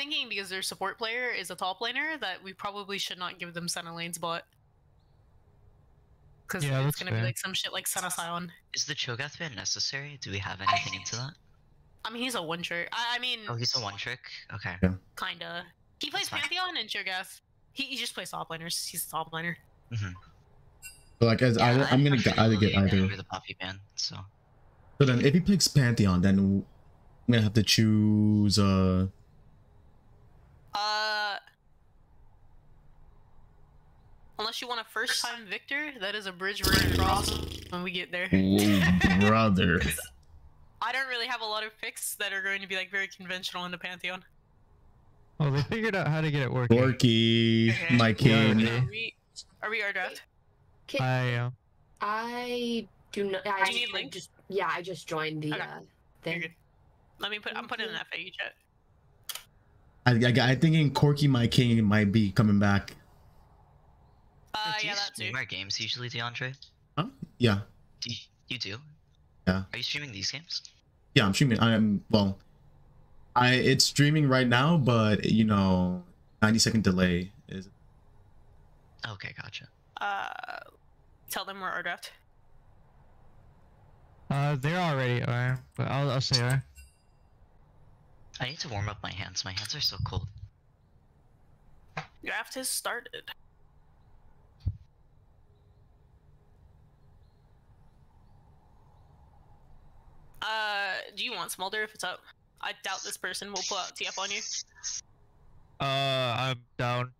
thinking because their support player is a top laner that we probably should not give them Senna lanes bot. Because Yeah, it's that's gonna be like some shit like Senna Sion. Is the Cho'Gath ban necessary? Do we have anything into that? I mean, he's a one trick. I, I mean, Oh, he's a one trick. Okay. kinda. He plays. Pantheon and Cho'Gath. He, he just plays top laners. He's a top laner. hmm But like, as either, I'm gonna get, either get either. Over the poppy ban. So So then, if he picks Pantheon, then I'm gonna have to choose. Uh, Uh, unless you want a first time victor, that is a bridge we're gonna cross when we get there. whoa, brother. I don't really have a lot of picks that are going to be like very conventional in the Pantheon. Oh, they figured out how to get it working. Gorky, Okay. my king. Are we, are we our draft? Can, I uh, I do not. I Do you need I link? just yeah, I just joined the Okay. uh, You're thing. good. Let me put. I'm putting an FAU chat. I, I, I thinking Corky, my king, might be coming back. Uh, do yeah, you that too. stream our games usually, DeAndre? Huh? Yeah, Do you, you do? Yeah. Are you streaming these games? yeah. I'm streaming. I'm well. I it's streaming right now, but you know, 90 second delay is. Okay, gotcha. Uh, tell them we're our draft. uh, they're already are, but I'll I'll say are. I need to warm up my hands. My hands are so cold. Draft has started. Uh, do you want Smolder if it's up? I doubt this person will pull out TF on you. Uh, I'm down.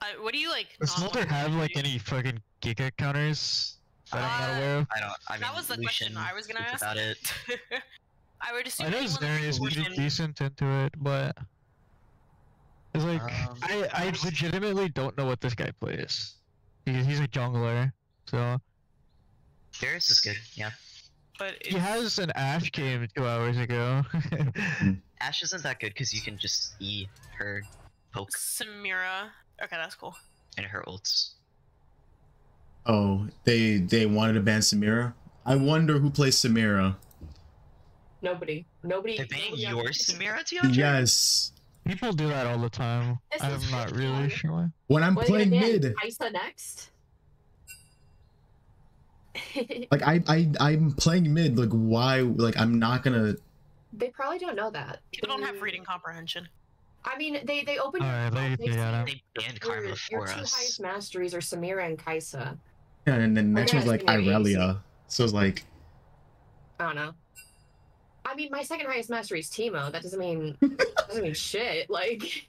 I, what do you like? Does Smolder have like do? any fucking Giga counters that I'm not Uh, aware of? I don't. I mean, that was the question I was gonna ask. about it. I would assume I know anyone is pretty decent into it, but it's like Um, I I legitimately don't know what this guy plays. He's he's a jungler, so Darius is good. Yeah. but he has an Ash game two hours ago. Ash isn't that good because you can just E her poke Samira. Okay, that's cool. and her ults. Oh, they they wanted to ban Samira. I wonder who plays Samira. Nobody, nobody. They're banning nobody your on- Samira, DeAndre? Yes. People do that all the time. This I'm is not fun. really sure. When I'm What playing gonna ban? mid, Kaisa next. like I I I'm playing mid. Like why? Like I'm not gonna. they probably don't know that. People don't have reading comprehension. I mean, they they open. Alright, they- they they got say him. They banned your, Karma your for two us. highest masteries are Samira and Kaisa. Yeah, and then next yeah, one's like it's gonna be easy. Irelia. So it's like I don't know. I mean, my second highest mastery is Teemo. That doesn't mean doesn't mean shit. Like,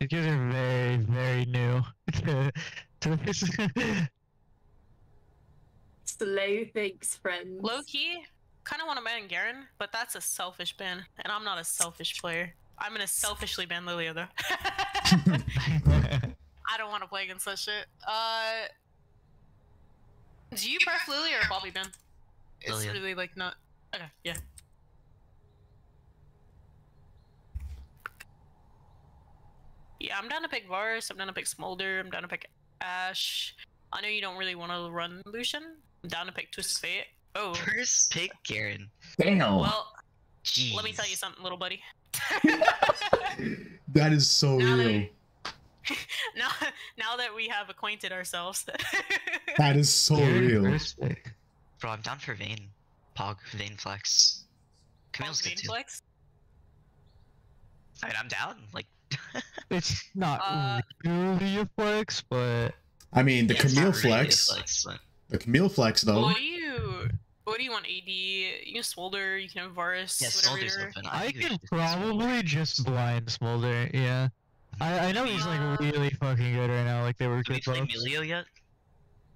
These guys are very, very new to, to this. slow thanks, friends. Low key, kind of want to ban Garen, but that's a selfish ban, and I'm not a selfish player. I'm gonna selfishly ban Lilia though. I don't want to play against that shit. Uh, do you pref Lily or Poppy Ben? It's Lilia. really like not. Okay, yeah. Yeah, I'm down to pick Varus. I'm down to pick Smolder. I'm down to pick Ash. I know you don't really want to run Lucian. I'm down to pick Twisted Fate. Oh, First pick Garen. damn. well, Jeez. let me tell you something, little buddy. that is so Now that- real. now, now that we have acquainted ourselves, That is so Very real. first. Bro, I'm down for Vayne. Pog, Vayne Flex. Camille's good too. Flex. I mean, I'm down. Like, It's not Uh, really a flex, but I mean, the yeah, Camille not really flex. flex, but- The Camille flex though. What do you? What do you want? AD? You can Smolder. You can have Varus. Yeah, whatever Smolder's you're- open. I think we can should Smolder. probably just blind Smolder. Yeah, I I know he's like really fucking good right now. Like they were Did we good play buffs. Emilio yet?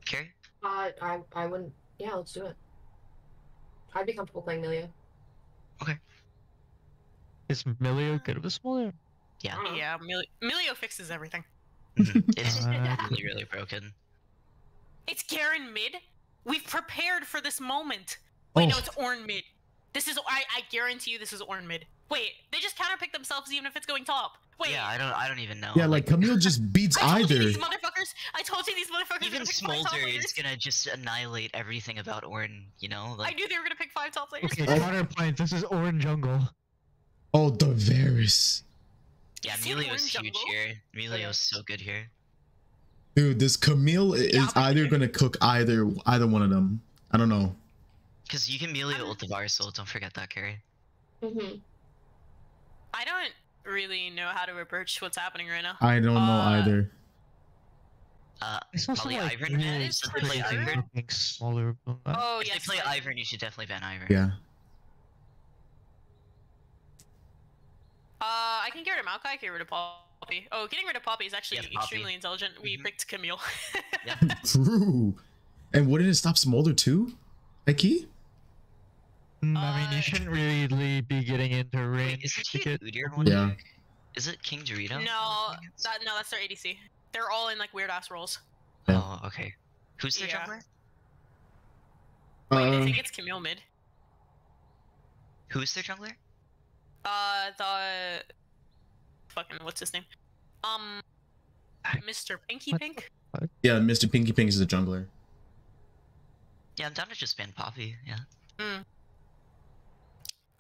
Okay. Uh, I I wouldn't. Yeah, let's do it. I'd be comfortable playing Milio. Okay. Is Milio good with Smolder? Yeah. Uh-huh. Yeah, Mil- Milio fixes everything. Mhm. It's Uh, really, really broken. It's Garen mid. We've prepared for this moment. Wait, no, Oh. it's Ornn mid. This is I, I guarantee you this is Ornn mid. Wait, they just counterpick themselves even if it's going top. Wait. Yeah, I don't. I don't even know. Yeah, like Camille just beats I told you either. these motherfuckers. I told you these motherfuckers. even gonna pick five top Smolder is gonna just annihilate everything about Orin. You know, I knew they were gonna pick five top players. Okay, counterpoint. This is Orin Jungle. Oh, the Varus. yeah, You see Emilio's huge Jungle? here. Emilio's so good here. Dude, this Camille i- Yeah, is but- either gonna cook either either one of them. I don't know. Because you can Emilio ult the Varus ult, don't forget that, Carrie. hmm I don't really know how to approach what's happening right now. I don't know Uh, either. Uh, Probably like Ivern. really Is it quickly Ivern? making smaller than that. Oh if yes. they play I- Ivern, you should definitely ban Ivern. Yeah. Uh, I can get rid of Maokai, get rid of Poppy. Oh, getting rid of Poppy is actually Yes, Poppy. extremely intelligent. We Mhm. picked Camille. Yeah. True. And wouldn't it stop Smolder too? Like he? Mm, I mean, Uh, you shouldn't really be getting into Wait, range isn't to he get. an Udyr one? Yeah. Is it King Dorito? no, that no, that's their ADC. They're all in like weird ass roles. Yeah. Oh, okay. Who's their Yeah. jungler? Wait, I Uh, think it's Camille mid. Who's their jungler? Uh, the fucking what's his name? Um, Mr. Pinky What Pink. yeah, Mr. Pinky Pink is the jungler. Yeah, I'm down to just ban Poppy. Yeah.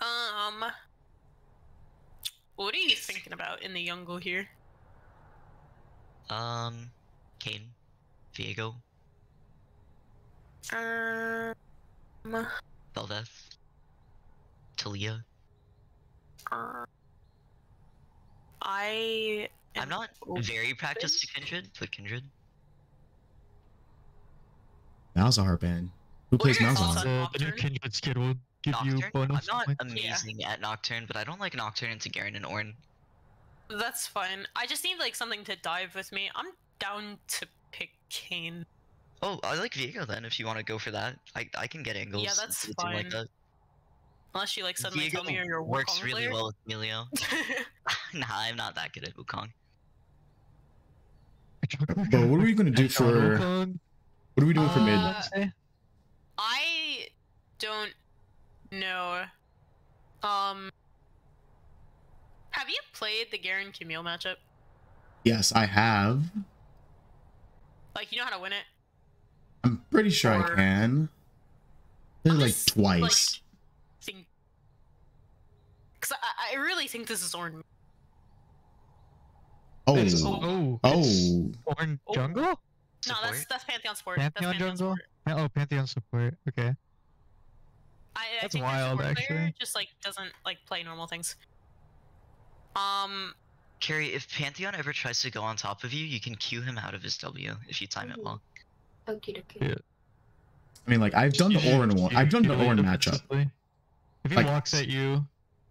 Um, what are you thinking about in the jungle here? Um, Kayn, Viego, Um, Bel'Veth, Taliyah. uh, I. I'm not open. very practiced to Kindred, but Kindred. Malzahar ban. Who What plays are your thoughts Malzahar? The, the new Nocturne? Kindred skin will give you bonus. I'm not points. amazing at Nocturne, but I don't like Nocturne into Garen and Ornn. That's fine. I just need like something to dive with me. I'm down to pick Kayn. Oh, I like Viego then. If you want to go for that, I I can get angles. Yeah, that's into a like fine. that. Unless you like suddenly tell Viego me you're your works Wukong really player. well with Emilio. nah, I'm not that good at Wukong. Bro, what are we gonna do for? Wukong, What are we doing for mid? Uh, let's? I don't know. Um, have you played the Garen Camille matchup? Yes, I have. Like, you know how to win it? I'm pretty sure I can. Maybe I'm like just, twice. Like, think. Because I, I really think this is Ornn. oh, It's- oh, it's oh, Orange Oh. Jungle? No, that's that's Pantheon Sport. Pantheon that's Pantheon jungle? Sport. Pa- Oh, Pantheon support. Okay. I, I That's think wild, support player actually. just like doesn't like play normal things. Um, Carrie, if Pantheon ever tries to go on top of you, you can cue him out of his W if you time it well. Okay, dokie. Yeah. I mean, like I've done the You- Orin one. I've done the lead Orin matchup. If he Like- walks at you,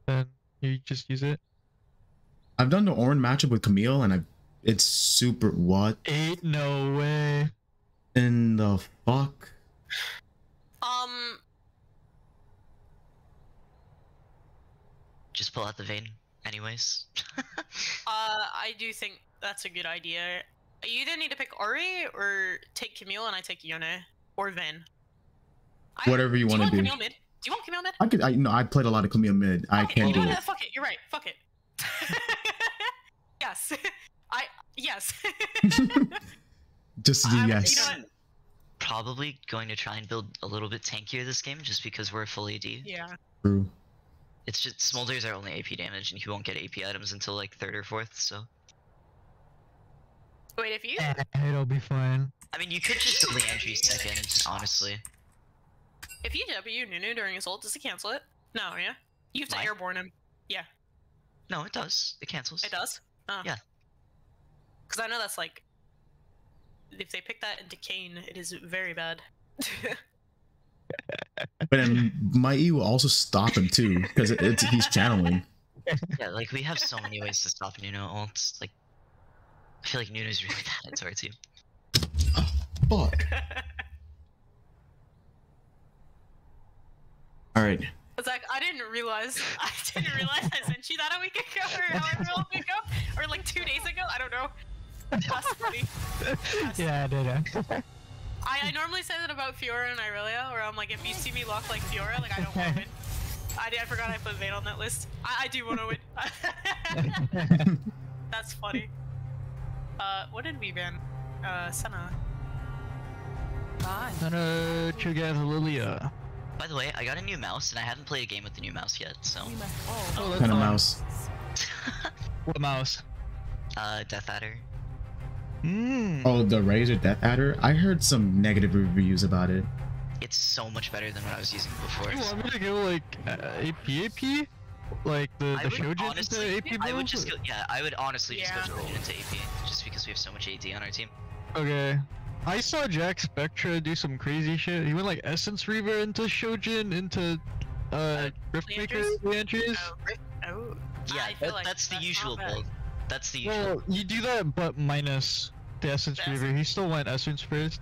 then you just use it. I've done the Orin matchup with Camille, and I, it's super. What Eight, no way. in the fuck? um, Just pull out the Vayne, anyways. uh, I do think that's a good idea. You either need to pick Ori or take Camille, and I take Yone or Ven. I- Whatever you do wanna want do. Camille mid? Do you want Camille mid? I could. I you know I played a lot of Camille mid. I Fuck it, can you do know it. Fuck it. You're right. Fuck it. yes. I yes. Just to do I'm- yes. You know? Probably going to try and build a little bit tankier this game just because we're fully AD. yeah. True. It's just Smolder's are only AP damage and he won't get AP items until like third or fourth, so. Wait, if you It'll be fine. I mean, you could just delay entry second, honestly. if you W Nunu during his ult, does it cancel it? No, yeah. You have to Why? airborne him. Yeah. No, it does. It cancels. It does. Oh. Yeah. Because I know that's like, if they pick that into Kayn, it is very bad. But then my E will also stop him too because it, it's he's channeling. Yeah, like we have so many ways to stop Nunu ults. Like, I feel like Nunu's really bad at our team. Oh, fuck. All right. Zach, I didn't realize. I didn't realize I sent you that a week ago or however long ago, or like two days ago. I don't know. That's funny. yeah, I did. I, I normally say that about Fiora and Irelia, where I'm like, if you see me locked like Fiora, like I don't want to win. I, did- I forgot I put Vayne on that list. I, I do want to win. That's funny. Uh, what did we ban? Uh, Senna. Bye. Nana Cho'Gath Lilia. By the way, I got a new mouse and I haven't played a game with the new mouse yet, so. Oh, Oh, that's Kind of mouse. What mouse? uh, DeathAdder. Mmm. Oh, the Razer DeathAdder. I heard some negative reviews about it. It's so much better than what I was using before. You want me to go like uh, AP AP? Like the, I the would Shojin honestly, into AP I would builds? just go, yeah, I would honestly just go Shojin into AP, just because we have so much AD on our team. Okay. I saw Jack Spectra do some crazy shit. He went like Essence Reaver into Shojin into uh Riftmaker Liandry's? Liandry's. Oh, oh. Yeah, I feel that, like that's the usual build. That's the usual. Well, you do that, but minus the Essence The Reaver. He still went Essence first.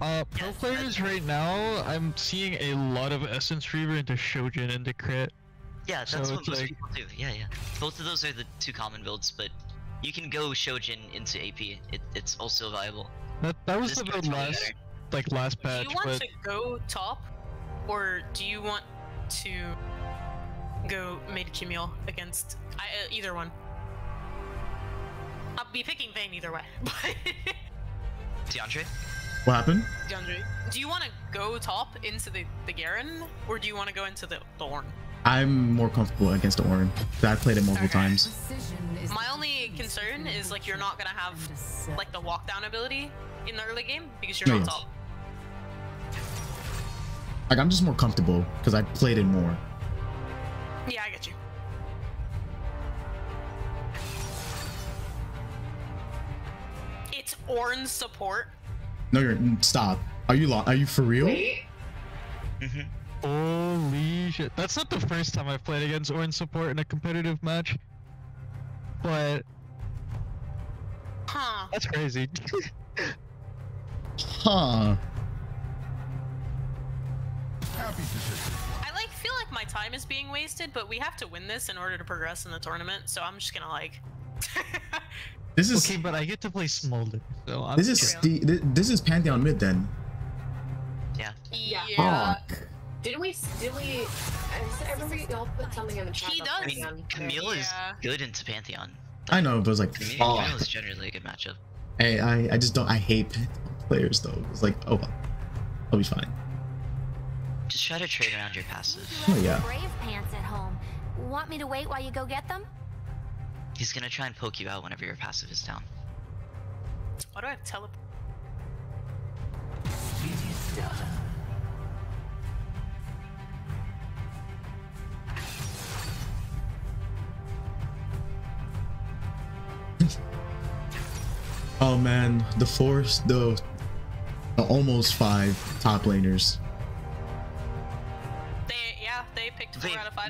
Uh, pro Yes, players that's- right now, I'm seeing a lot of Essence Reaver into Shojin into crit. yeah, that's so what most like- people do. Yeah, yeah. Both of those are the two common builds, but you can go Shojin into AP. It, it's also viable. That that was This the build last, better. like last Do you want but to go top, or do you want to go mid Camille against I, uh, either one? I'll be picking Vayne either way. But DeAndre? What happened? DeAndre, do you want to go top into the the Garen, or do you want to go into the Thorn? I'm more comfortable against the Orin. I played it multiple Okay. times. My only concern is like you're not gonna have like the walk down ability in the early game because you're No, not yes. top. Like I'm just more comfortable because I played it more. Yeah, I get you. It's Ornn's support. No, you're stop. Are you lo- Are you for real? Wait. Mm-hmm. holy shit. That's not the first time I've played against Orange support in a competitive match. But Huh. that's crazy. Huh? I like feel like my time is being wasted, but we have to win this in order to progress in the tournament, so I'm just gonna like This is okay, but I get to play Smolder, so I'm this is True. Ste- thi- this is Pantheon mid then. Yeah. Yeah. Fuck. Didn't we? Did we? I, I remember y'all put something in the chat. He does. I mean, Pantheon. Camille is Yeah. good into Pantheon. I know, but it's like Camille, fuck. Camille is generally a good matchup. Hey, I I just don't. I hate Pantheon players though. It's like oh, well, I'll be fine. Just try to trade around your passive. Oh, yeah. Brave pants at home. Want me to wait while you go get them? He's gonna try and poke you out whenever your passive is down. Why do I have tele? Oh man, the force, the, the almost five top laners.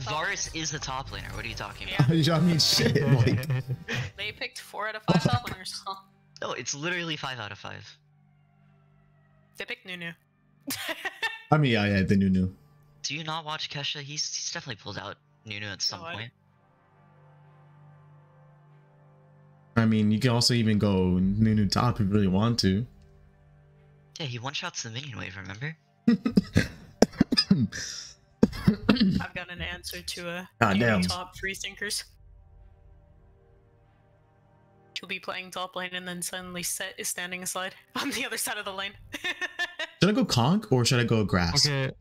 Varus is the top laner. What are you talking Yeah. about? I mean, shit. Like, They picked four out of five top laners. Huh. No, it's literally five out of five. They picked Nunu. I mean, yeah, yeah, the Nunu. Do you not watch Kesha? He's he's definitely pulled out Nunu at some No, point. I mean, you can also even go Nunu top if you really want to. Yeah, he one shots the minion wave. Remember? I've got an answer to a God damn. top free sinkers. He'll be playing top lane and then suddenly Sett is standing aside on the other side of the lane. Should I go conk or should I go grass? okay,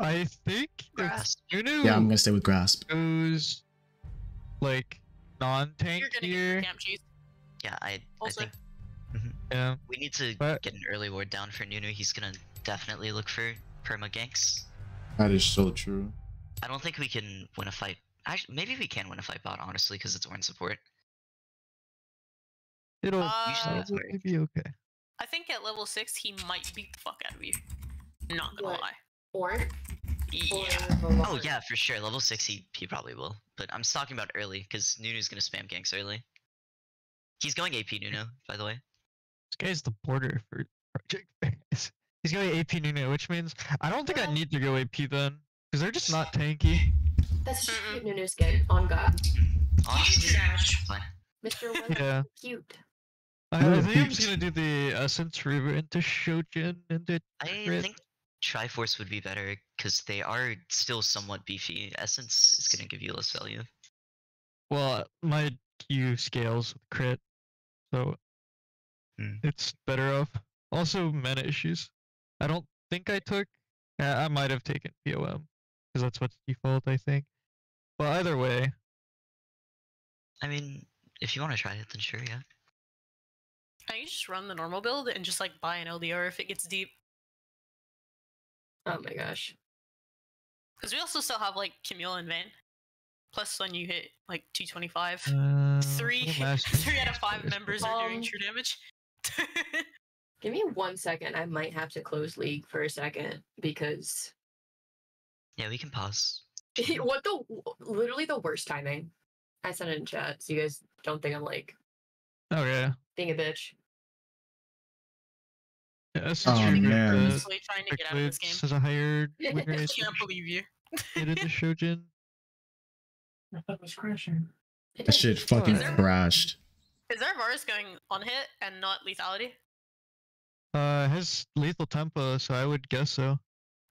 I think Grass. if Nunu Yeah, I'm gonna stay with grasp. goes like non-tank here, get camp cheese. Yeah, I I Also, think yeah, we need to But- get an early ward down for Nunu. He's gonna definitely look for perma ganks. That is so true. I don't think we can win a fight. Actually, maybe we can win a fight bot, honestly, because it's Ornn support. it'll Uh, that's it'll be okay. I think at level six he might beat the fuck out of you. Not gonna What? lie. Or, Yeah. Oh yeah, for sure. Level six, he he probably will. But I'm talking about early, because Nunu's gonna spam ganks early. He's going AP Nunu, by the way. This guy's the border for Project Phase. He's going AP Nunu, which means I don't think I need to go AP then, because they're just not tanky. That's just cute Nunu skin. On God. Honestly, trash. Mr. Willis, Yeah. cute. I, think I'm just gonna do the Essence Reaver into Shojin into I Crit. think Triforce would be better, because they are still somewhat beefy. Essence is gonna give you less value. Well, my Q scales with crit, so Hmm. it's better off. Also, mana issues. I don't think I took. uh, I might have taken POM because that's what's default, I think. But either way, I mean, if you want to try it, then sure, yeah. I can just run the normal build and just like buy an LDR if it gets deep. Oh my gosh. Because we also still have like Camille and Vayne. Plus, when you hit like 225, uh, three, three out of five five first? members are doing Um, true damage. Give me one second. I might have to close League for a second because Yeah, we can pause. what the literally the worst timing. I sent it in chat so you guys don't think I'm like Oh yeah. being a bitch. Yeah, Essence Oh, Reaver, man. Honestly, trying to get out of this game. Quick has a higher win I can't believe you. than in the Shojin. I thought it was crashing. That shit fucking Is there- crashed. Is there a Varus going on hit and not lethality? Uh, has lethal tempo, so I would guess so.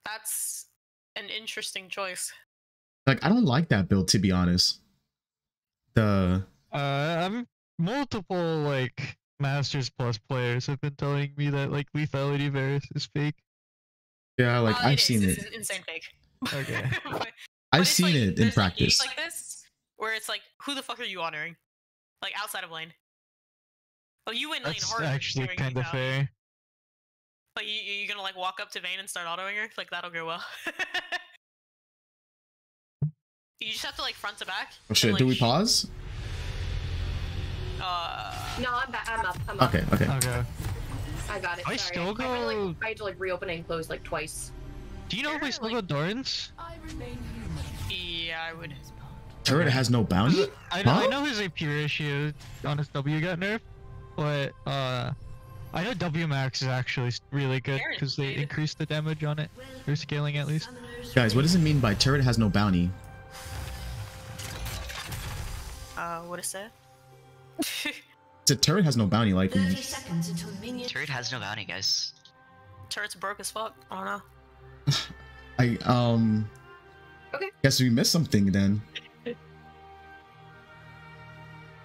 That's an interesting choice. Like I don't like that build to be honest. The Uh, I'm multiple like Masters Plus players have been telling me that like lethality Varus is fake. yeah, like Uh, I've is, seen it's it. insane fake. Okay. But- but I've it's seen like- it in there's, like, games practice. like this where it's like, who the fuck are you honoring? Like outside of lane. Well, you win lane That's hard. actually kind of fair. Like you, you gonna like walk up to Vayne and start autoing her? Like that'll go well. you just have to like front to back. Oh and, like, do we pause? Uh, No, I'm back. I'm up. I'm up. Okay, okay. Okay. I got it. I Sorry. still I, had to, like, go- I had to like reopen and close like twice. Do you know if I Sure, still like- go Dorans? yeah, I would. Turret has no bounty? I know, I know his AP ratio on his W got nerfed, but uh, I know W max is actually really good because they Guaranteed. increased the damage on it. They're scaling at least. Guys, what does it mean by turret has no bounty? Uh, what is that? It's a turret has no bounty, like Turret has no bounty, guys. Turret's broke as fuck. I don't know. I um Okay. guess we missed something then.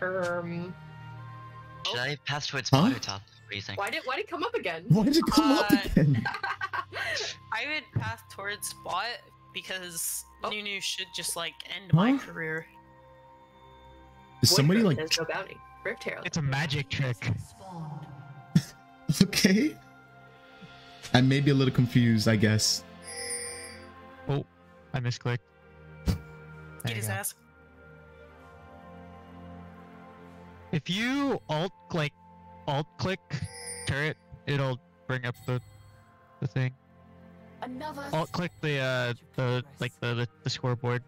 Um, Should. I pass towards Huh? bot top? What do you think? why did why did it come up again? Why did it come up Uh, again? I would path towards bot because Oh. Nunu should just like end my career. Is somebody Woodruff like has no bounty. Rift Herald. It's a magic trick. okay? I may be a little confused, I guess. Oh, I misclicked. There Get his go. ass. If you alt like alt click turret, it'll bring up the the thing. Alt click the uh the like the the, the scoreboard.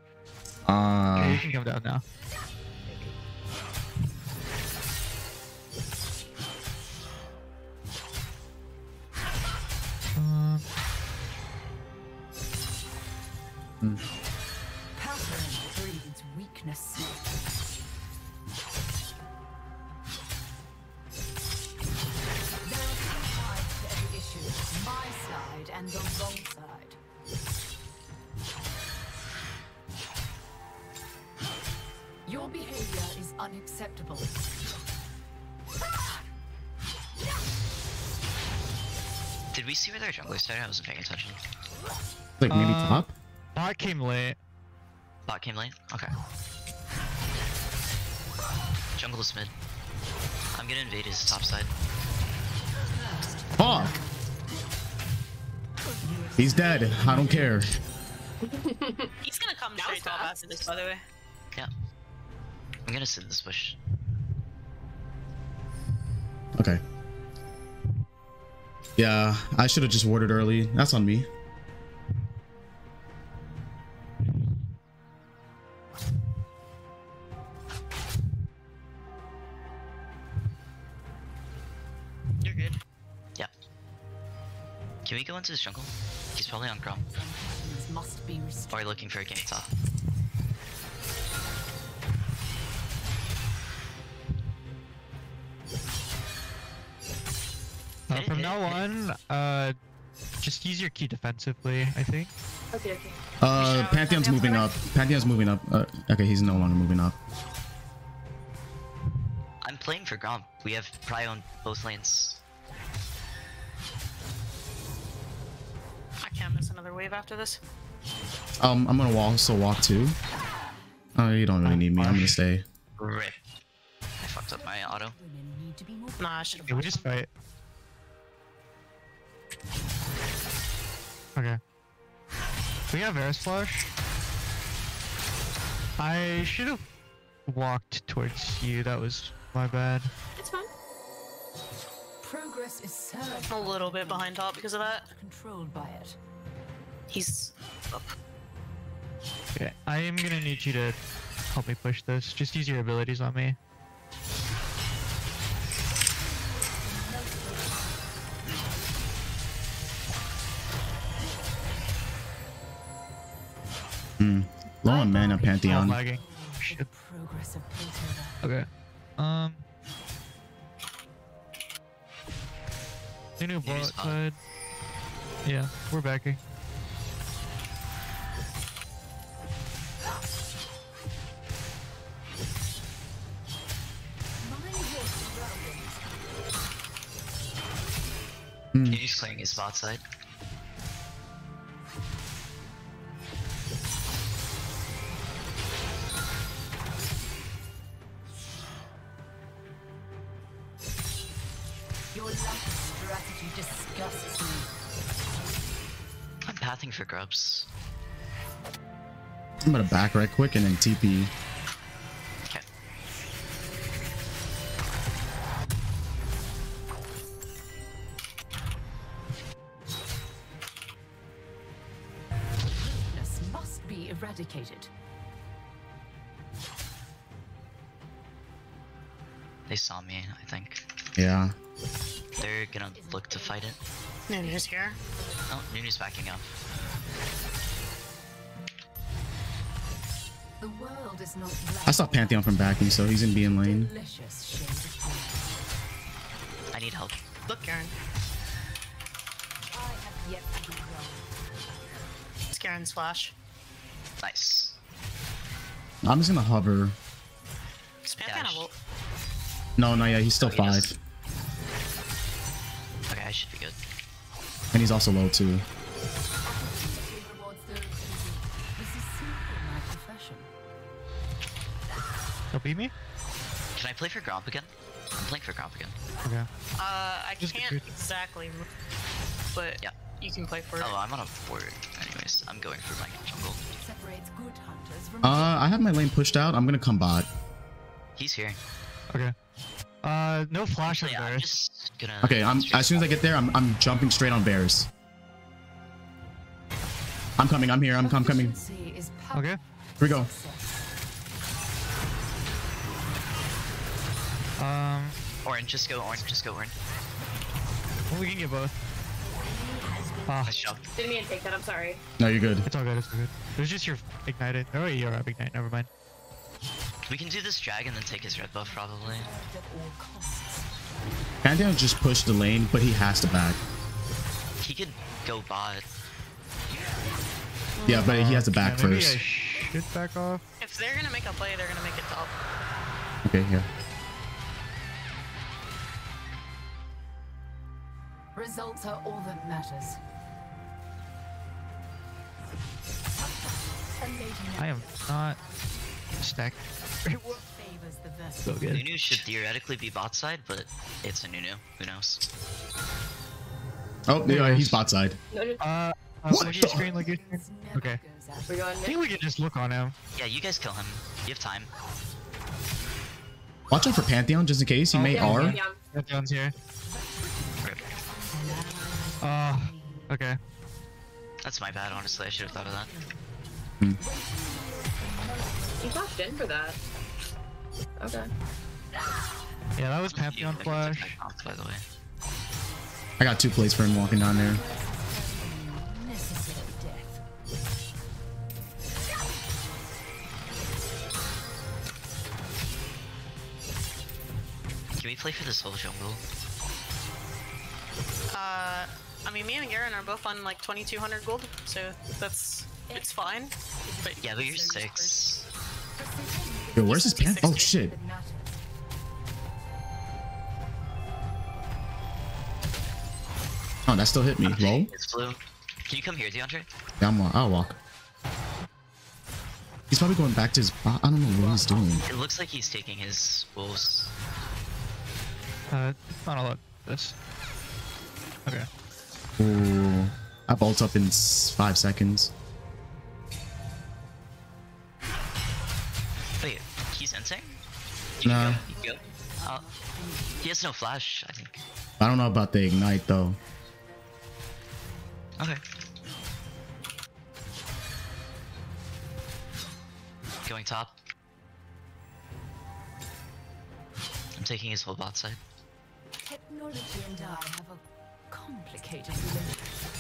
Okay, Uh you can come down now. Breeds Did we see where their? I wasn't paying attention. like maybe Uh, top? bot came late. Bot came late? Okay. Jungle is mid. I'm gonna invade his top side. Fuck! He's dead. I don't care. He's gonna come That straight was top after this, by the way. Yeah. I'm gonna sit in this bush. Okay. Yeah, I should have just warded early. That's on me. You're good. Can we go into this jungle? He's probably on Grom. Things must be. Or looking for a gank Uh, from now on, uh, just use your key defensively. I think. Okay, okay. Uh, should- Pantheon's moving up. Pantheon's moving up. Uh, okay, he's no longer moving up. I'm playing for Gromp. We have Prio on both lanes. I can't miss another wave after this. Um, I'm gonna walk. So walk too. Oh, you don't really need me. I'm gonna stay. Rip. I fucked up my auto. Women need to be more Nah, I should Yeah, we just fight. Okay. We have Varus flash. I should have walked towards you. That was my bad. It's fine. Progress is served. A little bit behind top because of that. Controlled by it. He's up. Okay, I am gonna need you to help me push this. Just use your abilities on me. Low on mana, I'm Pantheon. lagging. The Shit. progress of Piltover. Okay. Um. Nunu Maybe bot side. Yeah, we're backing. Mind your. Hmm. He's playing his bot side. Pathing grubs. I'm gonna back right quick and then TP. Okay. Weakness must be eradicated. They saw me, I think. Yeah. They're gonna look to fight it. Nunu's here. Oh, Nunu's backing up. The world is not I saw Pantheon from backing, so he's in B in lane. Delicious shade of green. I need help. Look, Karen. I have yet to be wrong. It's Garen's flash. Nice. I'm just gonna hover. Spam Yeah, kind sh- No, no, yeah, he's still Oh, he five. does. Okay, I should be good. And he's also low too. Play for Gromp again? I'm playing for Gromp again. Okay. Uh, I Just can't exactly, but Yeah. you can play for it. Oh, I'm on a board. Anyways, I'm going for my jungle. Separates good hunters from Uh, I have my lane pushed out. I'm gonna come bot. He's here. Okay. Uh, no flash on Actually, I'm just gonna. Okay, I'm as soon as I get there, I'm I'm jumping straight on bears. I'm coming. I'm here. I'm, I'm coming. Efficiency is power Okay. Here we go. Um, Orange, just go orange, just go orange. well, we can get both. Ah, Nice job. Didn't mean to take that. I'm sorry. No, you're good. it's all good. It's all good. It was just your ignited. Oh, you're up ignite. Never mind. We can do this drag and then take his red buff probably. At all. Pantheon just pushed the lane, but he has to back. He could go bot. Yeah, but he has to back Yeah, maybe first. I should back off. If they're gonna make a play, they're gonna make it top. Okay, here. Results are all that matters. I am not stacked. favors the So good. Nunu should theoretically be bot side, but it's a Nunu. Who knows? Oh, yeah, he's bot side. Uh, uh What look at your the- screen. Look at your screen. Okay. goes out. we're going I think we can just look on him. Yeah, you guys kill him. You have time. Watch out for Pantheon just in case. He may Yeah, R. yeah. Pantheon's here. Rip. Uh, okay. That's my bad, honestly. I should have thought of that. He flashed in for that. Okay. Yeah, that was You Pantheon flash. take by the way. I got two plays for him walking down there. Can we play for this whole jungle? Uh, I mean, me and Garen are both on like 2200 gold, so that's it's fine. But yeah, but you're six. Yo, where's his pants? Oh shit. Oh, that still hit me. Okay, It's blue. Can you come here, DeAndre? Yeah, I'm, I'll walk. He's probably going back to his. I don't know what he's doing. It looks like he's taking his wolves. Uh, I don't look. This. Okay. Ooh. I bolt up in five seconds. Wait, he's insane? Nah. You go. Uh, he has no flash, I think. I don't know about the ignite though. Okay. Going top. I'm taking his whole bot side. Technology and I have a complicated relationship.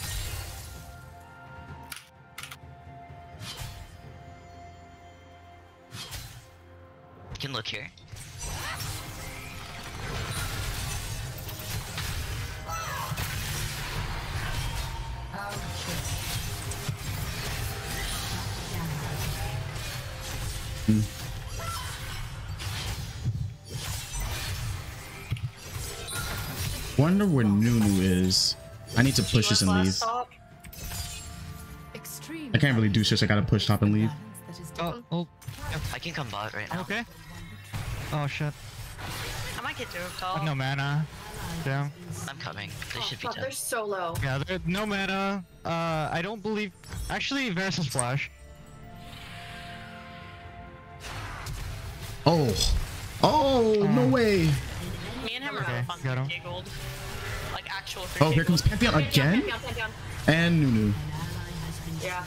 can look here. Hmm. Wonder where Nunu is. I need to push this and leave. Extreme I can't really do shit. I gotta push top and leave. Oh, oh, I can come bot right now. okay. Oh shit. I might get to I top. no mana. Damn. I'm coming. They should be Fuck, dead. they're so low. Yeah, there no mana. Uh, I don't believe. Actually, Varus has flash. Oh. Oh, no Uh. way. Me and him are Okay, both actual 3k Oh, here comes gold. Pantheon Pantheon, again? Pantheon, Pantheon. And Nunu. Yeah.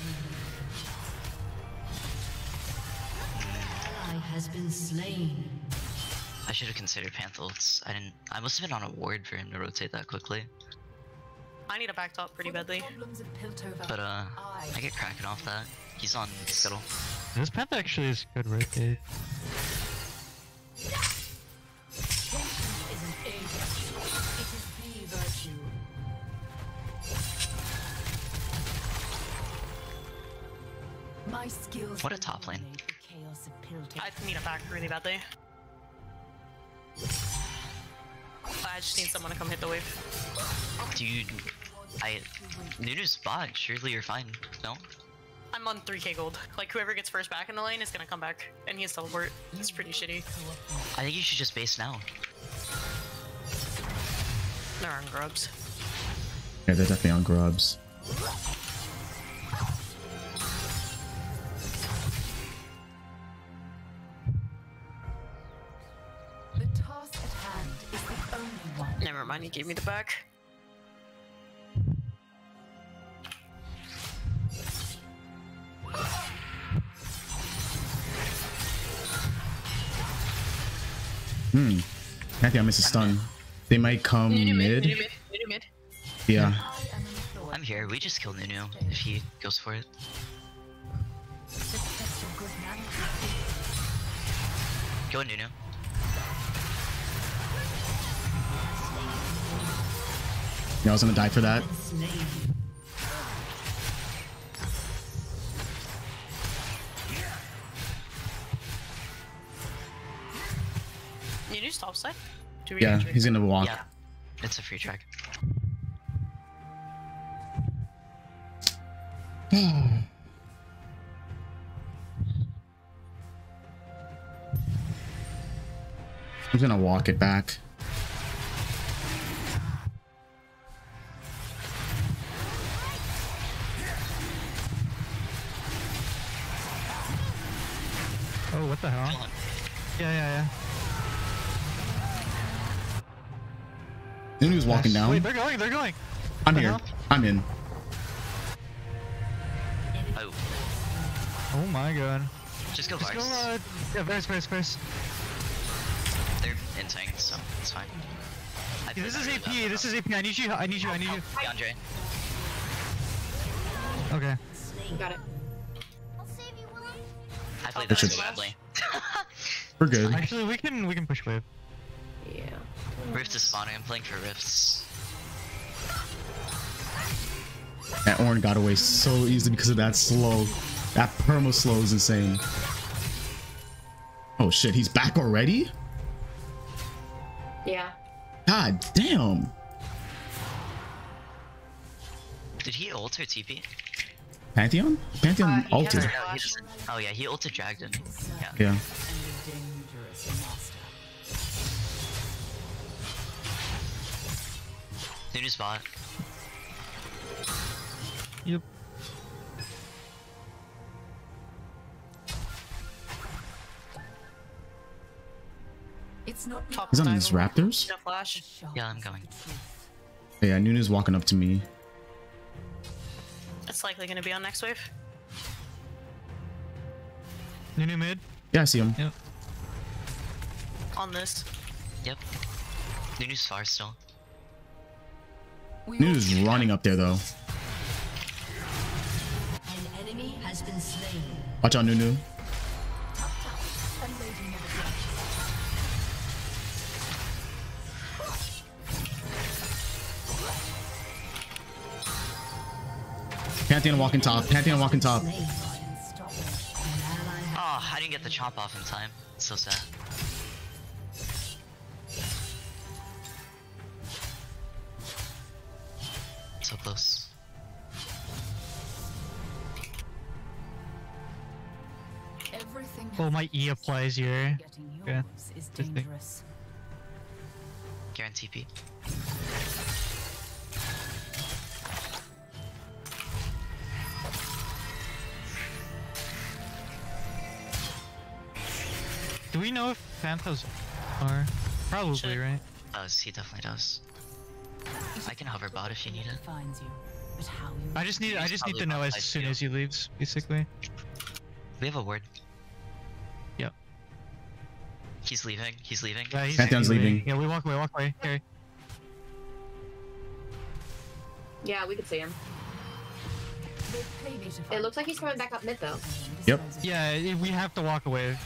ally has been slain. I should have considered Panthals. I didn't. I must have been on a ward for him to rotate that quickly. I need a back top pretty badly. Problems of Piltover. But uh, I get cracking off that. He's on Scuttle. This panther actually is good right there. My skills. What a top lane. chaos. I need a back really badly. I just need someone to come hit the wave. Dude, I. Nunu's bot. Surely you're fine. No? I'm on 3k gold. Like whoever gets first back in the lane is gonna come back, and he has teleport. It's pretty shitty. I think you should just base now. They're on grubs. Yeah, they're definitely on grubs. Mind, he gave me the back. Hmm. I think I missed a stun. They might come Nunu mid, mid. Nunu mid, Nunu mid. Yeah. I am here. We just kill Nunu if he goes for it. The test of good manners is Go Nunu. Yeah, I was gonna die for that. slain. Nunu's top side? Do we Yeah, he's gonna walk. Yeah. It's a free track. I'm gonna walk it back. The hell? Kill him. Yeah, yeah, Nunu's yeah. walking down. Wait, they're going. They're going. I'm the here. hell? I'm in. Oh, Oh my god. just go Just Varus. go. Uh, yeah, Varus, Varus, Varus. They're in tank, so it's fine. Yeah, this that is really AP. bad. This is AP. I need you. I need you. I need you. DeAndre. Okay. Got it. I played That that so should- badly. We're good. Actually, we can we can push wave. Yeah. Rift is spawning. I'm playing for Rifts. That Ornn got away so easily because of that slow. That perma slow is insane. Oh shit, he's back already? Yeah. God damn. Did he ult or TP? Pantheon? Pantheon Uh, ulted. a- No. Oh yeah, he ulted Dragon. Yeah. Yeah. Nunu's bot. Yep. It's not Top He's on these raptors? Flash. Yeah, I'm going. Yeah, Nunu's walking up to me. It's likely gonna be on next wave. Nunu mid. Yeah, I see him. Yep. On this. Yep. Nunu's far still. We Nunu's running up there though. An enemy has been slain. Watch out, Nunu. Pantheon walking top. Pantheon walking top. Slain. Unstoppable. An ally has Oh, I didn't get the chop off in time. So sad. My E applies here. Getting Okay. yours is dangerous. Garen TP. Do we know if Phantos are? Probably, Should. right? Does he definitely does. I can hover bot if you need it. Defines you, but how you I just need I just need to know as soon side as he leaves, basically. We have a word. Yep. He's leaving. He's leaving. Yeah, he's Pantheon's leaving. Yeah, we walk away, walk away. Okay. Yeah, we could see him. They play me to It looks like he's coming back up mid though. Yep. Yeah, we have to walk away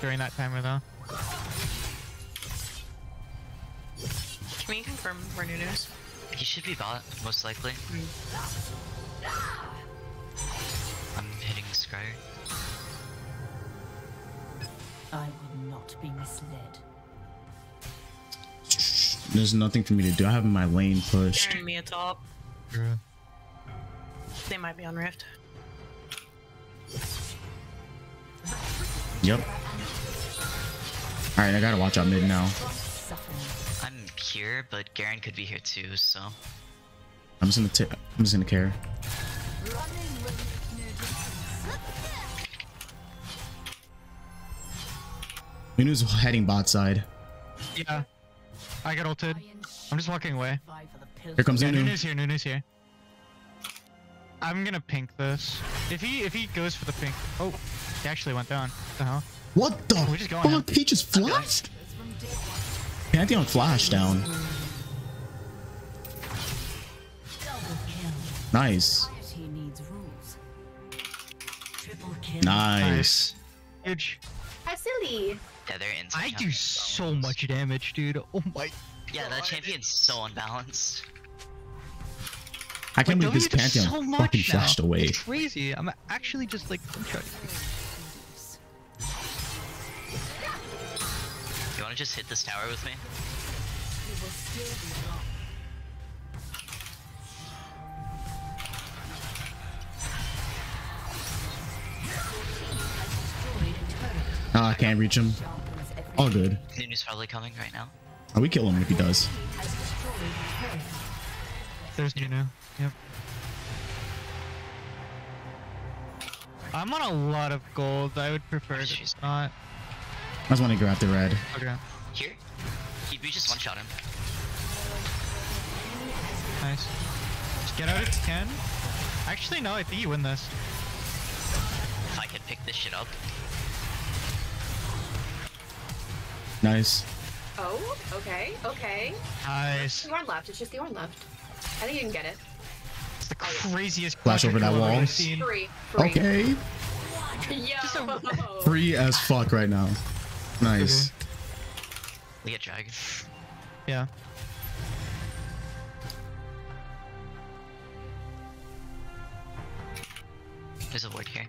during that timer though. Can we confirm where Nunu is? He should be bot, most likely. I'm hitting Scryer. I will not be misled. There's nothing for me to do. I have my lane pushed. Garen me a top. Yeah. They might be on Rift. Yep. Alright, I gotta watch out mid now. I'm here, but Garen could be here too, so. I'm just gonna ta- I'm just gonna care. Nunu's heading bot side. Yeah. I got ulted. I'm just walking away. Vie for the pills. Here comes Yeah, Nunu. Nunu's here, Nunu's here. I'm gonna pink this. If he if he goes for the pink Oh, he actually went down. What the hell? What the We're just going fuck? He just flashed? From day one. Pantheon flashed down. Double. Nice. Society needs rules. Triple kill. Nice. Huge. How silly. Yeah, they're. I do so much damage, dude. Oh my Yeah, that champion's so unbalanced. I can't Like, believe this W Pantheon so fucking much now. flashed away. It's crazy. I'm actually just like one-shotting you. You wanna just hit this tower with me? Oh, I can't reach him. All good. Nunu's probably coming right now. Oh, we kill him if he does. has destroyed. There's Nunu. Yep. I'm on a lot of gold. I would prefer to Jeez. not. I just want to grab the red. Okay. Here? He, we just one shot him. Nice. Just get out if you can. Actually, no. I think you win this. If I could pick this shit up. Nice. Oh, okay, okay. Nice. The Ornn left. It's just the Ornn left. I think you can get it. It's the craziest Flash over that kill wall. Free. Free. Okay. Yo. Free as fuck right now. Nice. We get dragon. Yeah. There's a void here.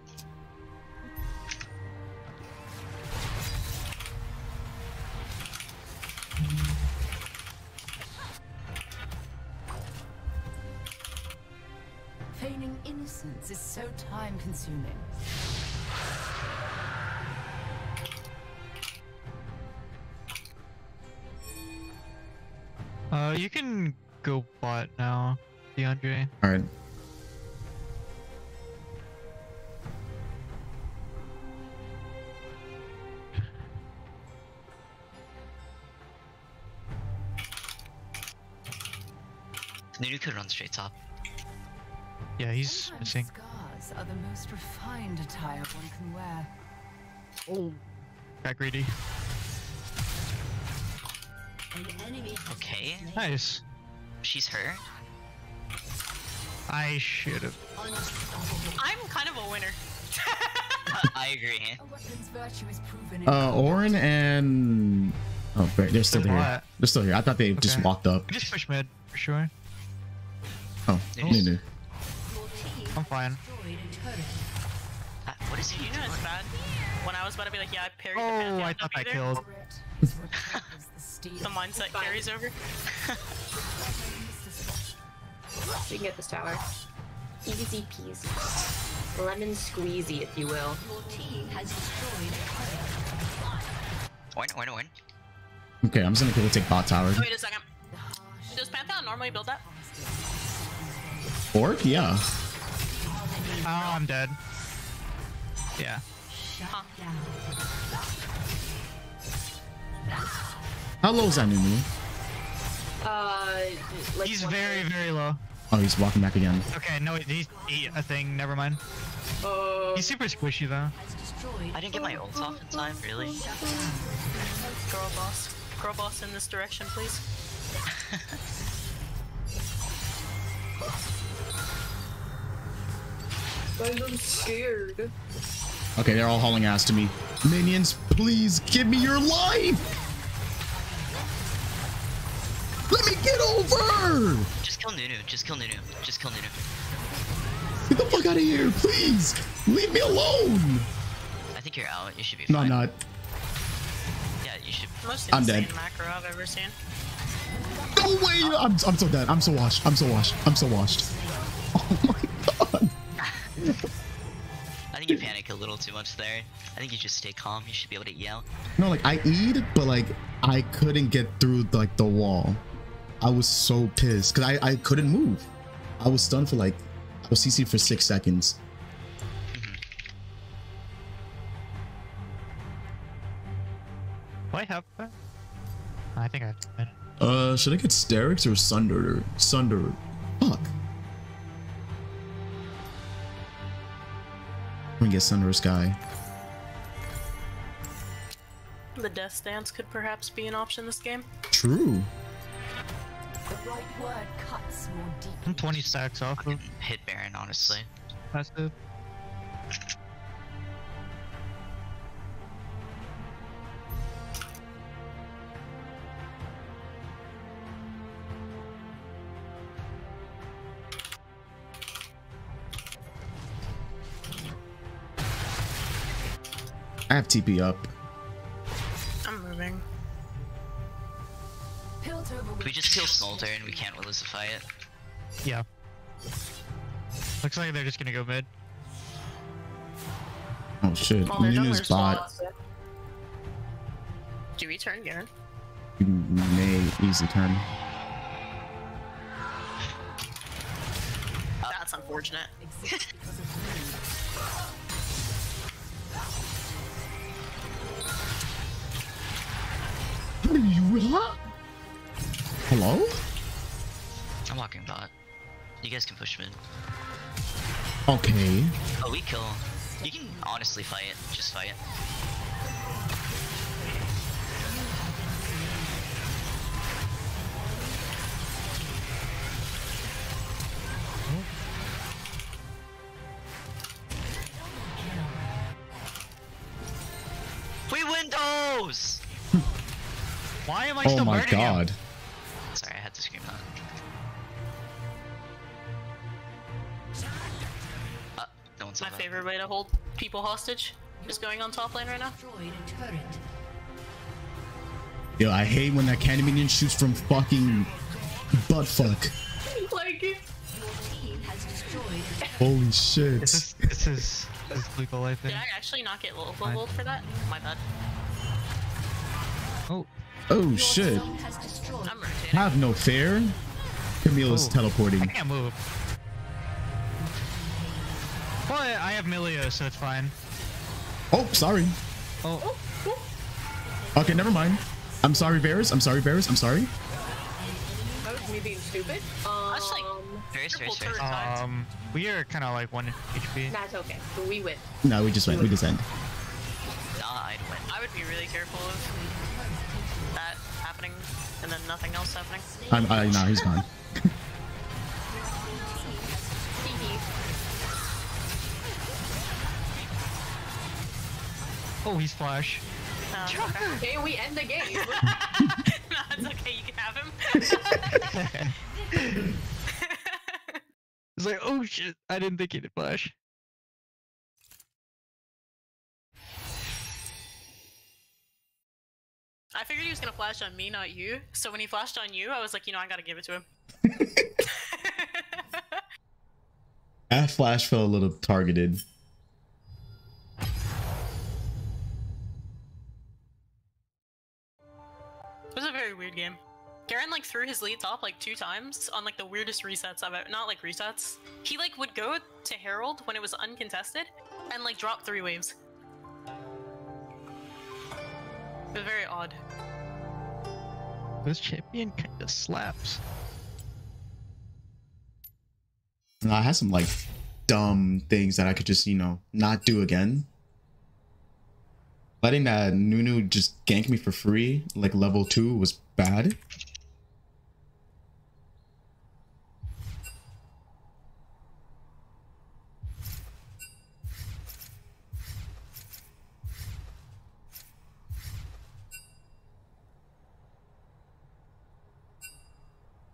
Is so time consuming. Uh, you can go bot now, DeAndre. All right. Nunu could run straight top. Yeah, he's Sometimes missing. Scars are the most refined attire one can wear. Oh, got greedy. Okay, Nice. she's her. I should have. I'm kind of a winner. I agree. A weapon's virtue is proven in Uh, Ornn and oh, great, they're still They're here. They're still here. I thought they just walked up. Just push mid for sure. Oh, Nice. Nunu. I'm fine. Uh, what is he You know doing? it's bad. When I was about to be like, yeah, I parried the Oh, Pantheon I thought W I there, killed. Grit is what covers the steel. The mindset carries over. We can get this tower. Easy peasy. Lemon squeezy, if you will. Oin, oin, oin. Okay, I'm just gonna go take bot tower. Wait a second. Does Pantheon normally build that? Orc, yeah. Oh, I'm dead. Yeah. Huh. How low is that Nunu? Uh, like He's very, minute. very low. Oh, he's walking back again. Okay, no, he's ate a thing. Never mind. Oh, He's super squishy though. I didn't get my ult off in time, really. Girl boss. Girl boss in this direction, please. I'm scared. Okay, they're all hauling ass to me. Minions, please give me your life! Let me get over! Just kill Nunu. Just kill Nunu. Just kill Nunu. Get the fuck out of here, please! Leave me alone! I think you're out. You should be No, fine. I'm not. Yeah, you should. Most I'm insane dead. macro I've ever seen. No way! I'm, I'm so dead. I'm so washed. I'm so washed. I'm so washed. Oh my god. I think you panic a little too much there. I think you just stay calm. You should be able to yell. No, like I eat, but like I couldn't get through like the wall. I was so pissed because I, I couldn't move. I was stunned for like I was CC for six seconds. Do I have that? I think I have. Uh, should I get Sterix or Sunder? Sunder. Fuck. I'm gonna get Sunder Sky. The death stance could perhaps be an option this game. True. The right word cuts more deeply. I'm 20 stacks off of Hit Baron, honestly. passive. I have TP up. I'm moving. Pilt we just kill Smolder and we can't lose the fight. Yeah. Looks like they're just gonna go mid. Oh shit. Well, they're Nunu's bot. slots. Do we turn Garen? You may easily turn. That's unfortunate. Hello? I'm walking bot. You guys can push mid. Okay. Oh, we kill. You can honestly fight it. Just fight hostage is going on top lane right now. Destroyed a turret. Yo, I hate when that candy minion shoots from fucking butt fuck. like it. Your team has Holy shit. This is this is this is legal, I Did. I actually not get level Fine. leveled for that? My bad. Oh, Oh shit. I'm rotating. Have no fear. Camille is Oh. teleporting. I can't move. I I have Milio, so it's fine. Oh, sorry. Oh, Okay, never mind. I'm sorry, Varus. I'm sorry, Varus. I'm sorry. That was me being stupid. Um, That's like- Very, very, very. um, we are kind of like one HP. that's okay. We win. No, we just went. We just end. Nah, I'd win. I would be really careful of that happening and then nothing else happening. I'm. I, nah, he's gone. Oh, he's flash. Uh, okay. Okay, we end the game. no, it's okay. You can have him. It's like, oh shit, I didn't think he'd flash. I figured he was gonna flash on me, not you. So when he flashed on you, I was like, you know, I gotta give it to him. That flash felt a little targeted. Weird game. Garen like threw his lead top like two times on like the weirdest resets I've ever not like resets. He like would go to Herald when it was uncontested and like drop three waves. It was very odd. This champion kind of slaps. And I had some like dumb things that I could just, you know, not do again. Letting that Nunu just gank me for free, like level two, was bad.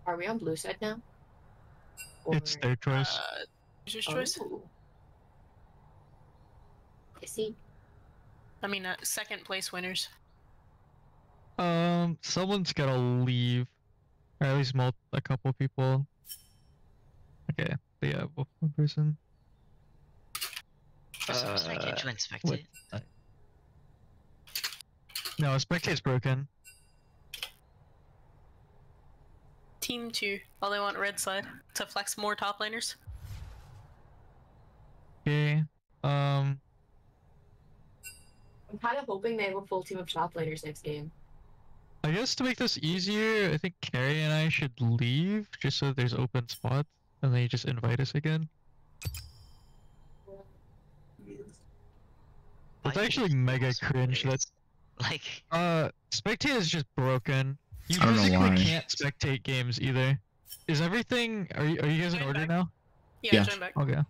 Are we on blue side now? It's their choice. Uh, user's choice. Oh. I see. I mean, uh, second place winners. Um, someone's gotta leave, or at least mul- a couple people. Okay, yeah, one person. So, so I can't join what- spectate. No, spectate's broken. Team two. All they want red side to flex more top laners. Okay. Um, I'm kind of hoping they have a full team of top laners next game. I guess to make this easier, I think Carrie and I should leave just so there's open spots, and then you just invite us again. It's Why actually mega this cringe that weird? Like, uh spectate is just broken. You I don't know physically why. can't spectate games either. Is everything? Are you are you guys in order back. now? Yeah, Yeah. join back. Okay.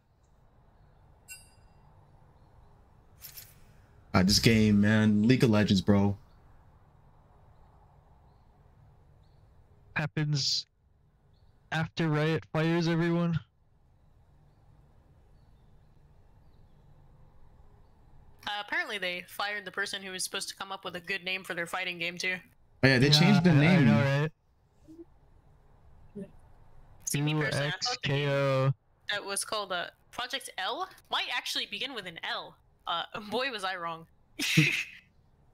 Uh, this game, man, League of Legends, bro. Happens after Riot fires everyone. Uh, apparently, they fired the person who was supposed to come up with a good name for their fighting game too. Oh yeah, they changed the I- name. I know, right? See, me personally, I thought the game 2XKO. that was called uh, Project L might actually begin with an L. Uh, boy, was I wrong.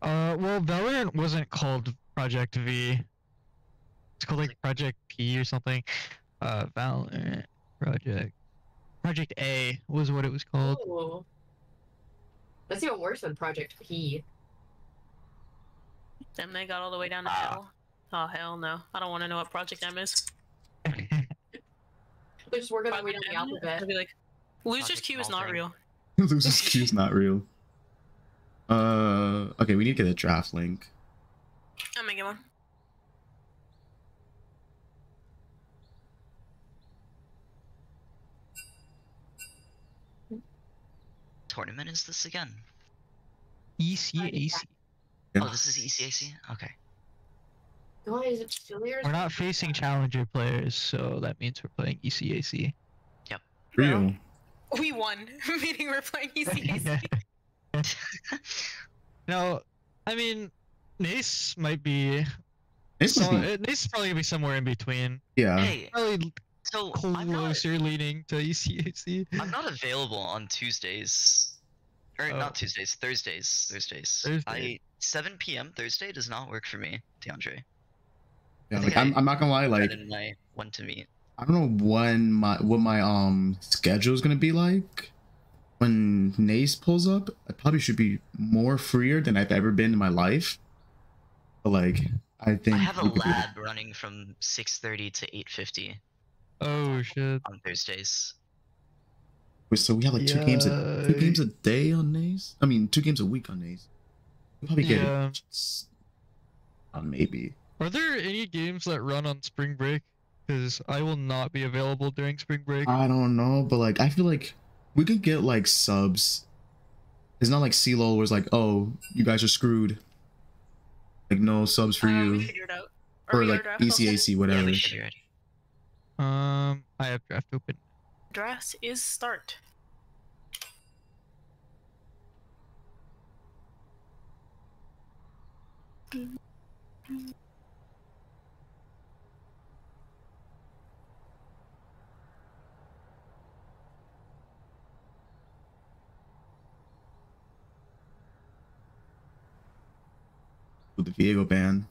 Uh, well, Valorant wasn't called Project V. It's called like Project P or something. Uh, Valorant Project Project A was what it was called. Oh. That's even worse than Project P. Then they got all the way down to Ah. L. Oh hell no! I don't want to know what Project M is. They're just working their way down the alphabet. I'd be like, Losers Q is not real. Losers Q's not real. Uh, okay, we need to get a draft link. I'm making one. tournament is this again? ECAC. Yeah. Oh, this is ECAC? Okay. Why is it still? We're not facing challenger players, so that means we're playing E ECAC. Real. We won, meaning we're playing E ECAC. no, I mean, NACE might be. It's So, just- uh, NACE is probably gonna be somewhere in between. yeah. hey, Probably So I'm not, closer leaning to E ECAC. I'm not available on Tuesdays. Or Oh. not Tuesdays, Thursdays. Thursdays. Thursday. I 7 p.m. Thursday does not work for me, DeAndre. Yeah, I like think I'm, I- I'm not gonna lie, like Like, I want to meet. I don't know when my what my um schedule is gonna be like when NACE pulls up. I probably should be more freer than I've ever been in my life. But like, I think I have a we could do lab running from 6:30 to 8:50 Oh shit. on Thursdays. that. So we have like two games a two games a day on NACE. I mean, two games a week on NACE. We'll probably get Yeah. it. s- Uh, maybe. Are there any games that run on spring break? Because I will not be available during spring break. I don't know, but like I feel like we could get like subs. It's not like CLOL was like, oh, you guys are screwed. Like no subs for Uh, you. figured out. Or we like got a draft open? ECAC, Yeah, whatever. we should. Um, I have draft open. Draft is start. With the Viego ban.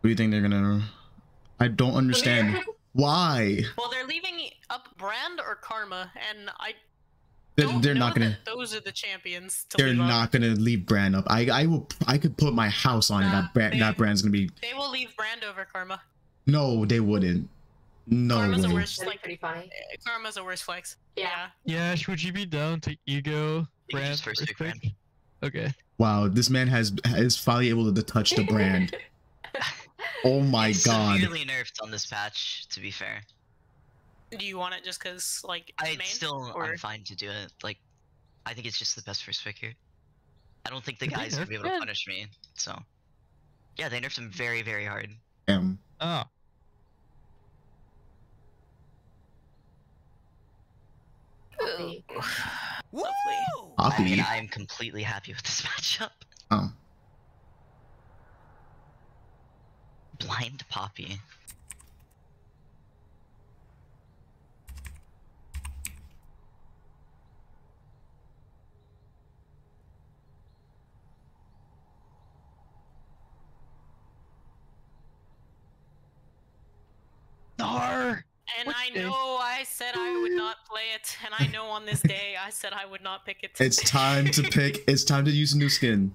What do you think they're gonna? I don't understand why. Well, they're leaving up Brand or Karma, and I They're, don't they're not gonna. those are the champions. To They're leave up. not gonna leave Brand up. I I will. I could put my house on it. That brand. they- That brand's gonna be. They will leave Brand over Karma. No, they wouldn't. No Karma's a way. worse, That'd like pretty funny. uh, Karma's a worse flex. Yeah. Yeah, would you be down to ego brand just first pick brand. Okay. Wow, this man has is finally able to touch the brand. Oh my It's god. severely nerfed on this patch. To be fair, Do you want it just because, like, I still or- I'm fine to do it. Like, I think it's just the best first pick here. I don't think the guys will nerf be able to punish me. So, yeah, they nerfed him mm. very very hard. Damn. Oh. Poppy. Lovely. I mean, I am completely happy with this matchup. Oh. Blind Poppy. Gnar! And What I the- know I said I would not play it, and I know on this day I said I would not pick it. It's time to pick. It's time to use a new skin.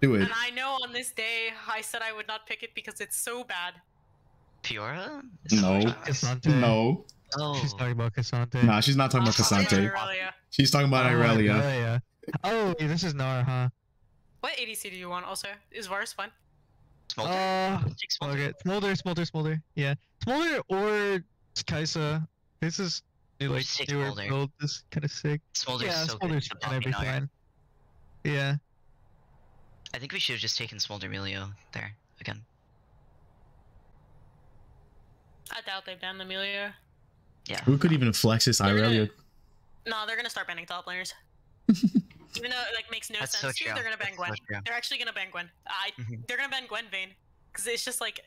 Do it. And I know on this day I said I would not pick it because it's so bad. Fiora? Is No. what talking about? K'Sante. No. Oh, She's talking about K'Sante. Nah, she's not talking about Oh, K'Sante. Irelia. She's talking about Oh, Irelia. Irelia. Oh, this is Gnar, huh? What ADC do you want also? Is Varus fun? Smolder. Uh, Take Smolder. okay. Smolder, Smolder, Smolder. Yeah. Smolder or Kai'Sa. This is new, like Sick newer Smolder. build. This kind of sick. Smolder's yeah, so good. Smolder's The gonna be fine. Yeah. I think we should have just taken Smolder Milio there again. I doubt they've done Amelia. Yeah. Who could even flex this They're gonna- Irelia? No, they're gonna start banning top laners. Even though it like makes no That's so sense to, true. they're gonna ban That's so Gwen. true. They're actually gonna ban Gwen. I Mhm. they're gonna ban Gwen Vayne. Because it's just like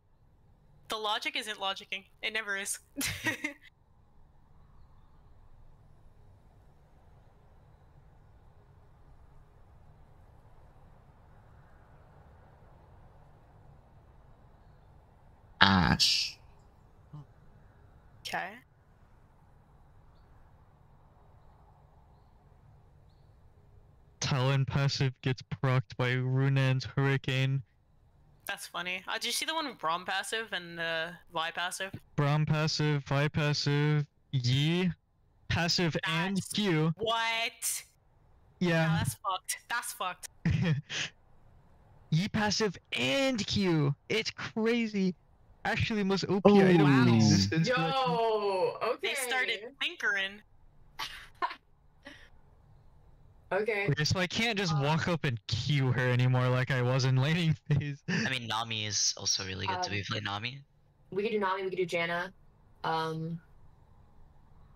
the logic isn't logicking. It never is. Ash. okay. Talon passive gets procced by Runaan's Hurricane. That's funny. Uh, did you see the one with Braum passive and the Vi passive? Braum passive, Vi passive, Yi passive, and Q. What? No, Yeah. that's fucked. That's fucked. Yi passive and Q. It's crazy. Actually, most OP Oh. item in Wow. existence. Yo, okay. They started tinkering. Okay. Okay, so I can't just walk up and Q her anymore like I was in laning phase. I mean, Nami is also really good. Do Um, we play Nami? We could do Nami, we could do Janna. Um,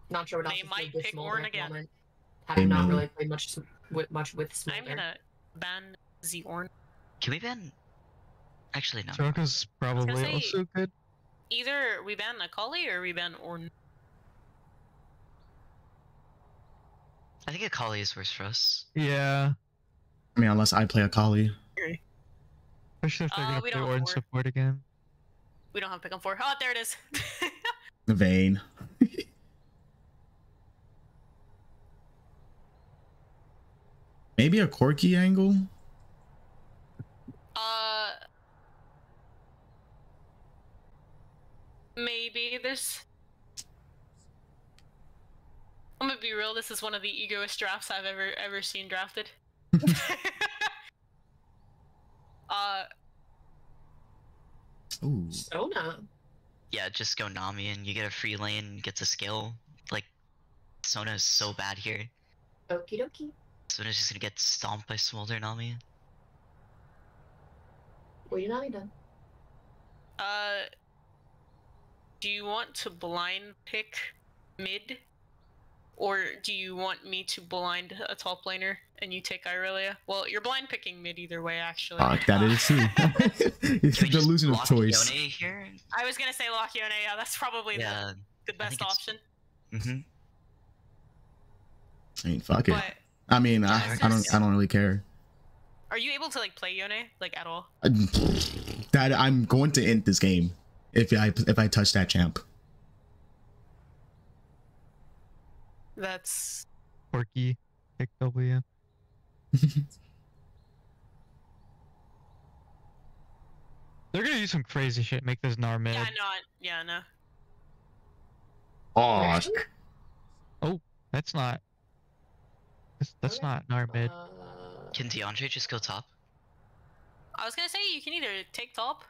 not sure what They else. to might pick Smolder Ornn again. moment. Having not Amen. really played much with much with Smolder. I'm gonna ban Zorn. Can we ban? Actually, no. Soraka's probably say- also good. Either we ban Akali or we ban Ornn. I think Akali is worse for us. Yeah. I mean, unless I play Akali. Especially if they're Uh, gonna we play don't have Orange support again. We don't have pick on four. Oh, there it is. The Vayne. Maybe a quirky angle. uh, maybe there's. I'm gonna be real. This is one of the egoist drafts I've ever ever seen drafted. uh, Ooh. Sona. Yeah, just go Nami and you get a free lane, gets a skill. Like, Sona is so bad here. Okie dokie. Sona's just gonna get stomped by Smolder Nami. What do you Nami done? uh, do you want to blind pick mid, or do you want me to blind a top laner and you take Irelia? Well, you're blind picking mid either way, actually. Fuck, that is true. it's Can we the just illusion of block choice. Yone here? I was gonna say Lock Yone. Yeah, that's probably Yeah. the, the best option. Mm-hmm. I mean, fuck it. I mean, Yeah, I, I don't, I don't really care. are you able to like play Yone like at all? That I'm going to end this game if I if I touch that champ. That's Quirky. Pick W. They're gonna do some crazy shit, make this Gnar mid. yeah, no, I- yeah, no. Oh, Oh, That's not. That's, that's Okay. not Gnar mid. Can DeAndre just go top? I was gonna say you can either take top,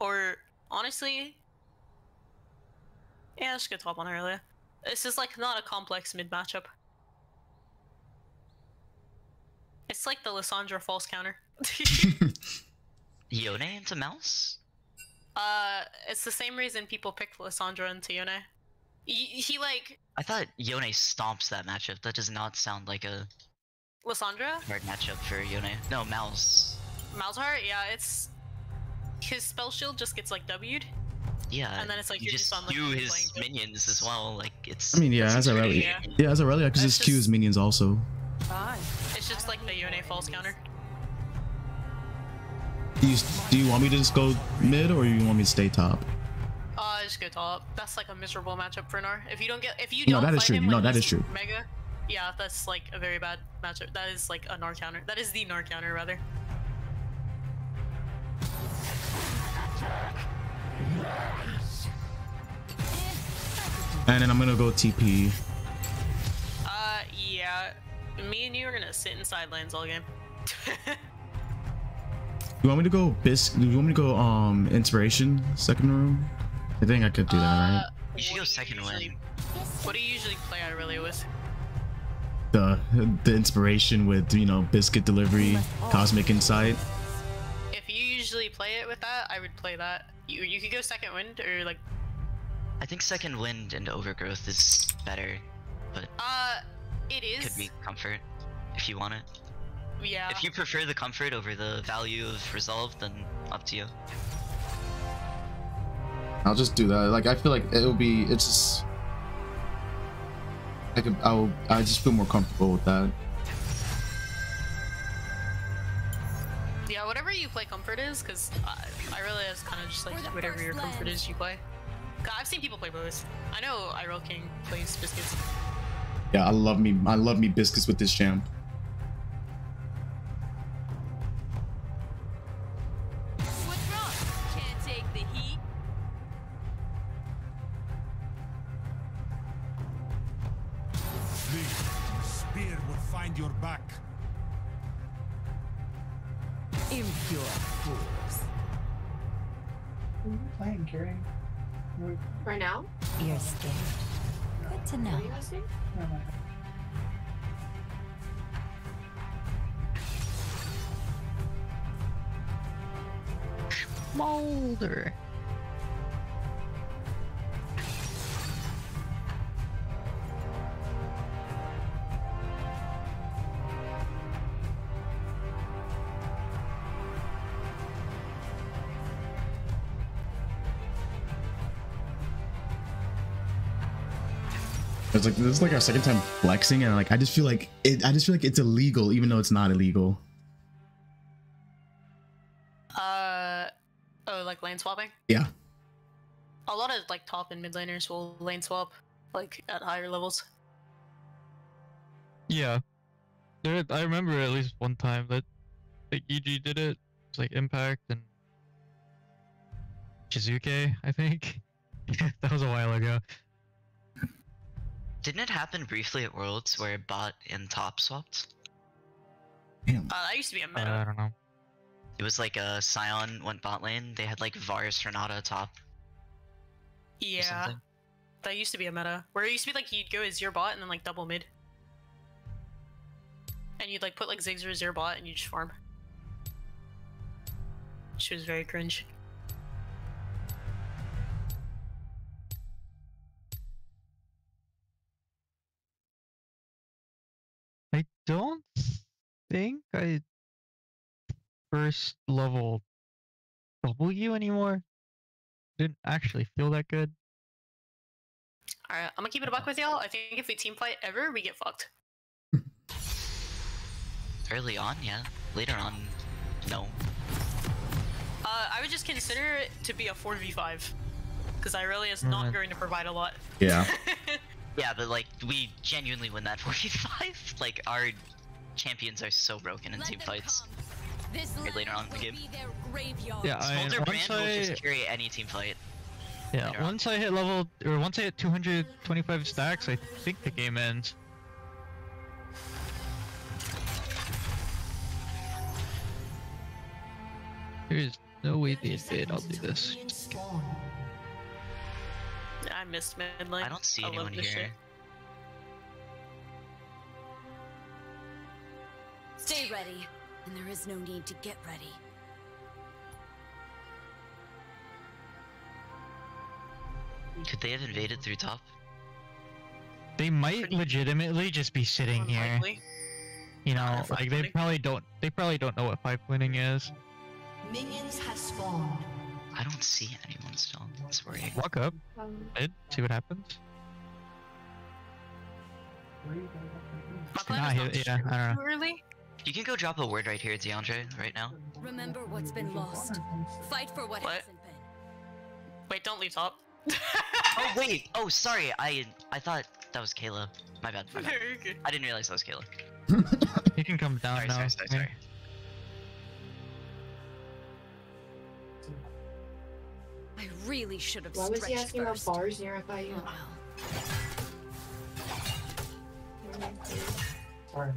or honestly, yeah, let's go top on Irelia. This is like not a complex mid matchup. It's like the Lissandra false counter. Yone into Mouse? uh, it's the same reason people pick Lissandra into Yone. He, he like I thought Yone stomps that matchup. That does not sound like a Lissandra, hard matchup for Yone. No, Mouse. Malzahar. Yeah, it's his spell shield just gets like W'd. Yeah. And then it's like you you're just just on, like, do his playing minions as well. Like it's. I mean, yeah, it's as a pretty- relic. Yeah. Yeah, as a relic, I could That's just Q his minions also. Fine. It's just like the Yone false counter. Do you, do you want me to just go mid or you want me to stay top? Uh, just go top. That's like a miserable matchup for Gnar. If you don't get, if you No, don't no, that is true. him No, when that true. Mega, yeah, that's like a very bad matchup. That is like a Gnar counter. That is the Gnar counter rather. And then I'm gonna go TP. Uh, yeah. Me and you are gonna sit in sidelines all game. You want me to go bisc? Do you want me to go um inspiration second room? I think I could do that, right? Uh, You should go second room. What do you usually play Irelia with? The the inspiration with you know biscuit delivery, cosmic insight. If you usually play it with that, I would play that. You you could go second wind or like I think second wind and overgrowth is better. But. Uh, it is. Could be comfort if you want it. Yeah. If you prefer the comfort over the value of resolve, then up to you. I'll just do that. Like I feel like it'll be. It's just. I could. I'll. I just feel more comfortable with that. Yeah, whatever you play comfort is, because I, uh, I really is kind of just like whatever your comfort land. is, you play. I've seen people play both. I know Irelking plays biscuits. Yeah, I love me. I love me biscuits with this champ. interesting? It's like this is like our second time flexing, and like I just feel like it. I just feel like it's illegal, even though it's not illegal. Uh, oh, like lane swapping. Yeah. A lot of like top and mid laners will lane swap, like at higher levels. Yeah. There, I remember at least one time that like EG did it. It's like Impact and Shizuke, I think. that was a while ago. Didn't it happen briefly at Worlds where bot and top swapped? Damn. Uh, that used to be a Uh, meta. I don't know. It was like a Sion went bot lane. They had like Varus Renata top. yeah, that used to be a meta. Where it used to be like you'd go as your bot and then like double mid. And you'd like put like Ziggs as your bot and you just farm. She was very cringe. I don't think I first level W anymore. Didn't actually feel that good. Alright, I'm gonna keep it a buck with y'all. I think if we team fight ever, we get fucked. Early on, yeah. Later on, no. Uh, I would just consider it to be a 4v5. Because Irelia is not going to provide a lot. Yeah. Yeah, but like we genuinely win that 45. Like our champions are so broken in Let team fights. come. This Or later on in the game. be their graveyard. Yeah, I, Smolder once Brand will I just carry any team fight. yeah later on. once I hit level or once I hit 225 stacks, I think the game ends. There's no way they did. I'll do this. I missed mid. I don't see love anyone this here. shit. Stay ready, and there is no need to get ready. Could they have invaded through top? They might Pretty- legitimately just be sitting here. You know, like they probably don't. They probably don't know what pipe winning is. Minions have spawned. I don't see anyone still. That's worrying. Walk up, Um, mid, see what happens. My plan Nah, is he- not yeah, shoot I don't too early. You can go drop a word right here, DeAndre, right now. Remember what's been lost. Fight for what, What? hasn't been. Wait, don't leave top. Oh wait! Oh sorry, I I thought that was Kayla. My bad, my bad. I didn't realize that was Kayla. You can come down Sorry, now. sorry, sorry, yeah. sorry. I really should have why was he stretched asking about bars near FIU? Oh well. Sorry.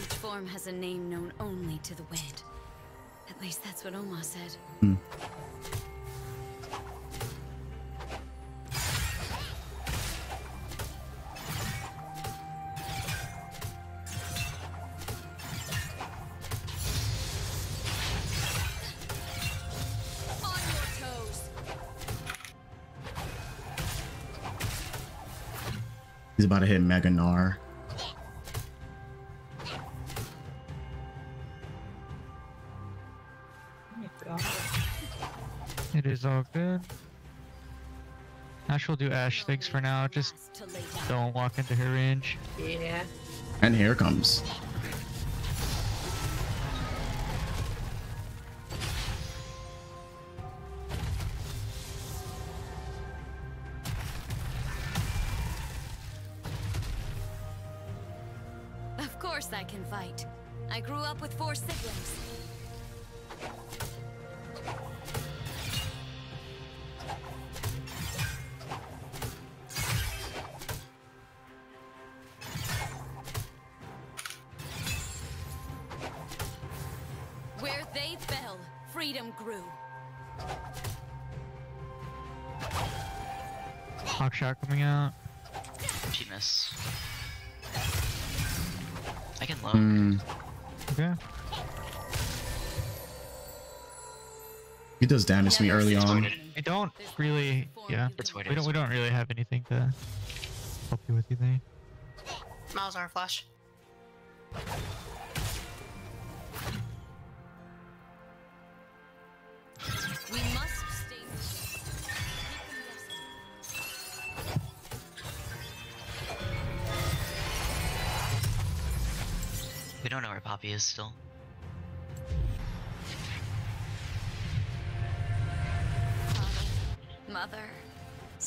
Each form has a name known only to the wind. At least that's what Oma said. On He's about to hit Mega Gnar. It is all good. Ash will do Ash things for now. Just Last to lay down. don't walk into her range. Yeah. And here comes. He does damage to me early on. worded. We don't really. Yeah. We don't. We don't really have anything to help you with anything. Miles are flash. We must stay. We don't know where Poppy is still.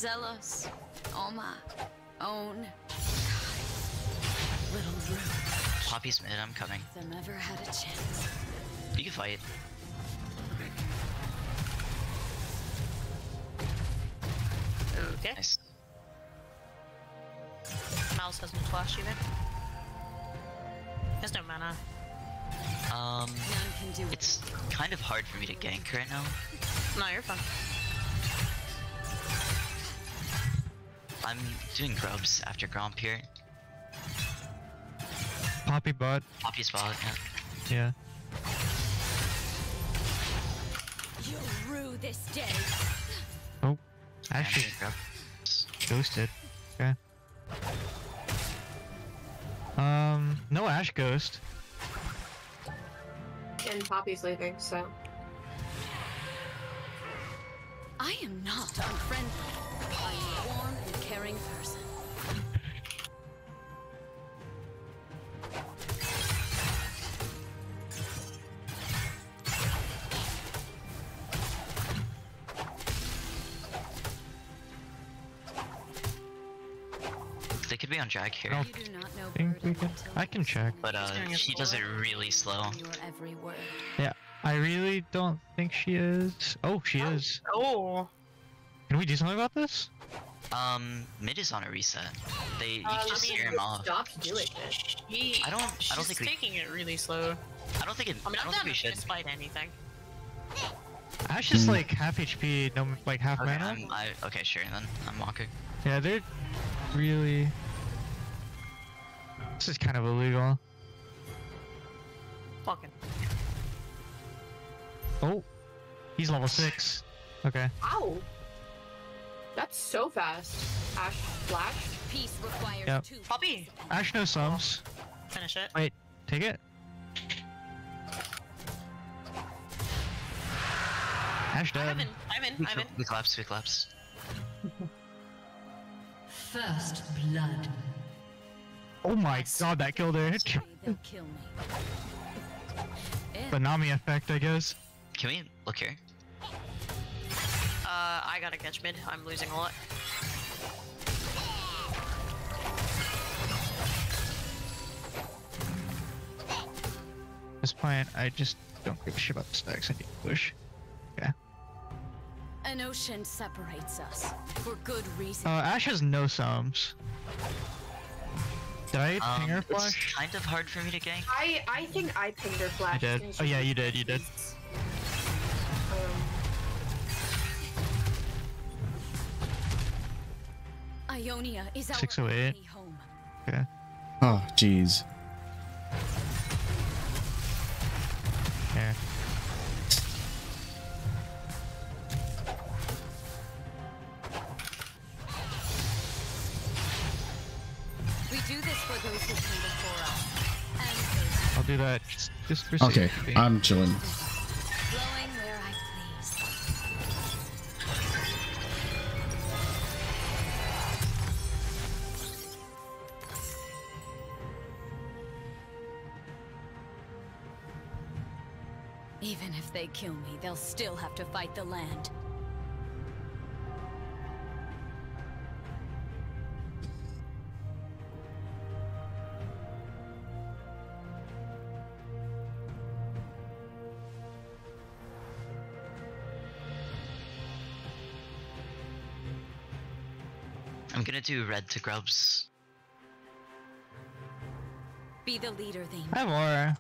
Zelos, Oma, Own. Little Rue. Poppy's mid, I'm coming. Them ever had a chance. You can fight. Okay. Nice. Miles hasn't flashed either. There's no mana. Um, None can do it's kind of hard for me to gank right now. No, you're fine. I'm doing grubs after Gromp here. Poppy bot. Poppy's bot, yeah. Yeah. You'll rue this day. Oh. I'm Actually, doing grubs. ghosted. Okay. Um. No Ashe Ghost. And Poppy's leaving, so. I am not unfriendly. Caring person. They could be on drag here, No. You do not know Think we can. I can check. but uh, she does it really slow. on Your every word. Yeah. I really don't think she is. Oh, she is. Oh. Can we do something about this? Um, mid is on a reset. They you Um, can just I mean, scare him off. Stop doing this. She, I don't- I don't think we- taking it really slow. I don't think it. I mean, I don't think we should. fight anything. Ashe is like half HP, no, like half Okay, mana. I'm, I, okay, sure then. I'm walking. Yeah, they're really. This is kind of illegal. Fucking. Oh, he's level six. Okay. Ow! That's so fast. Ashe flash. Peace requires Yep. two. Poppy! Ashe no sums. Finish it. Wait, take it. Ashe I'm dead. in. I'm in. I'm in. we collapse, we collapse. First blood. Oh my god, that killed her. Kill me. The Nami effect, I guess. Can we look here? Uh, I gotta catch mid. I'm losing a lot. At this point, I just don't give a shit about the stacks. I need to push. Yeah. An ocean separates us for good reason. Uh, Ashe has no sums. Did I Um, ping her it's flash? kind of hard for me to gank. I I think I pinged her flash. I did. Oh yeah, you did. You did. Ionia is our 608. only home. Okay. Oh, jeez. Yeah. We do this for those who came before us. I'll do that just, just Okay. I'm chilling. They kill me, they'll still have to fight the land. I'm gonna do red to grubs. Be the leader, they I have aura.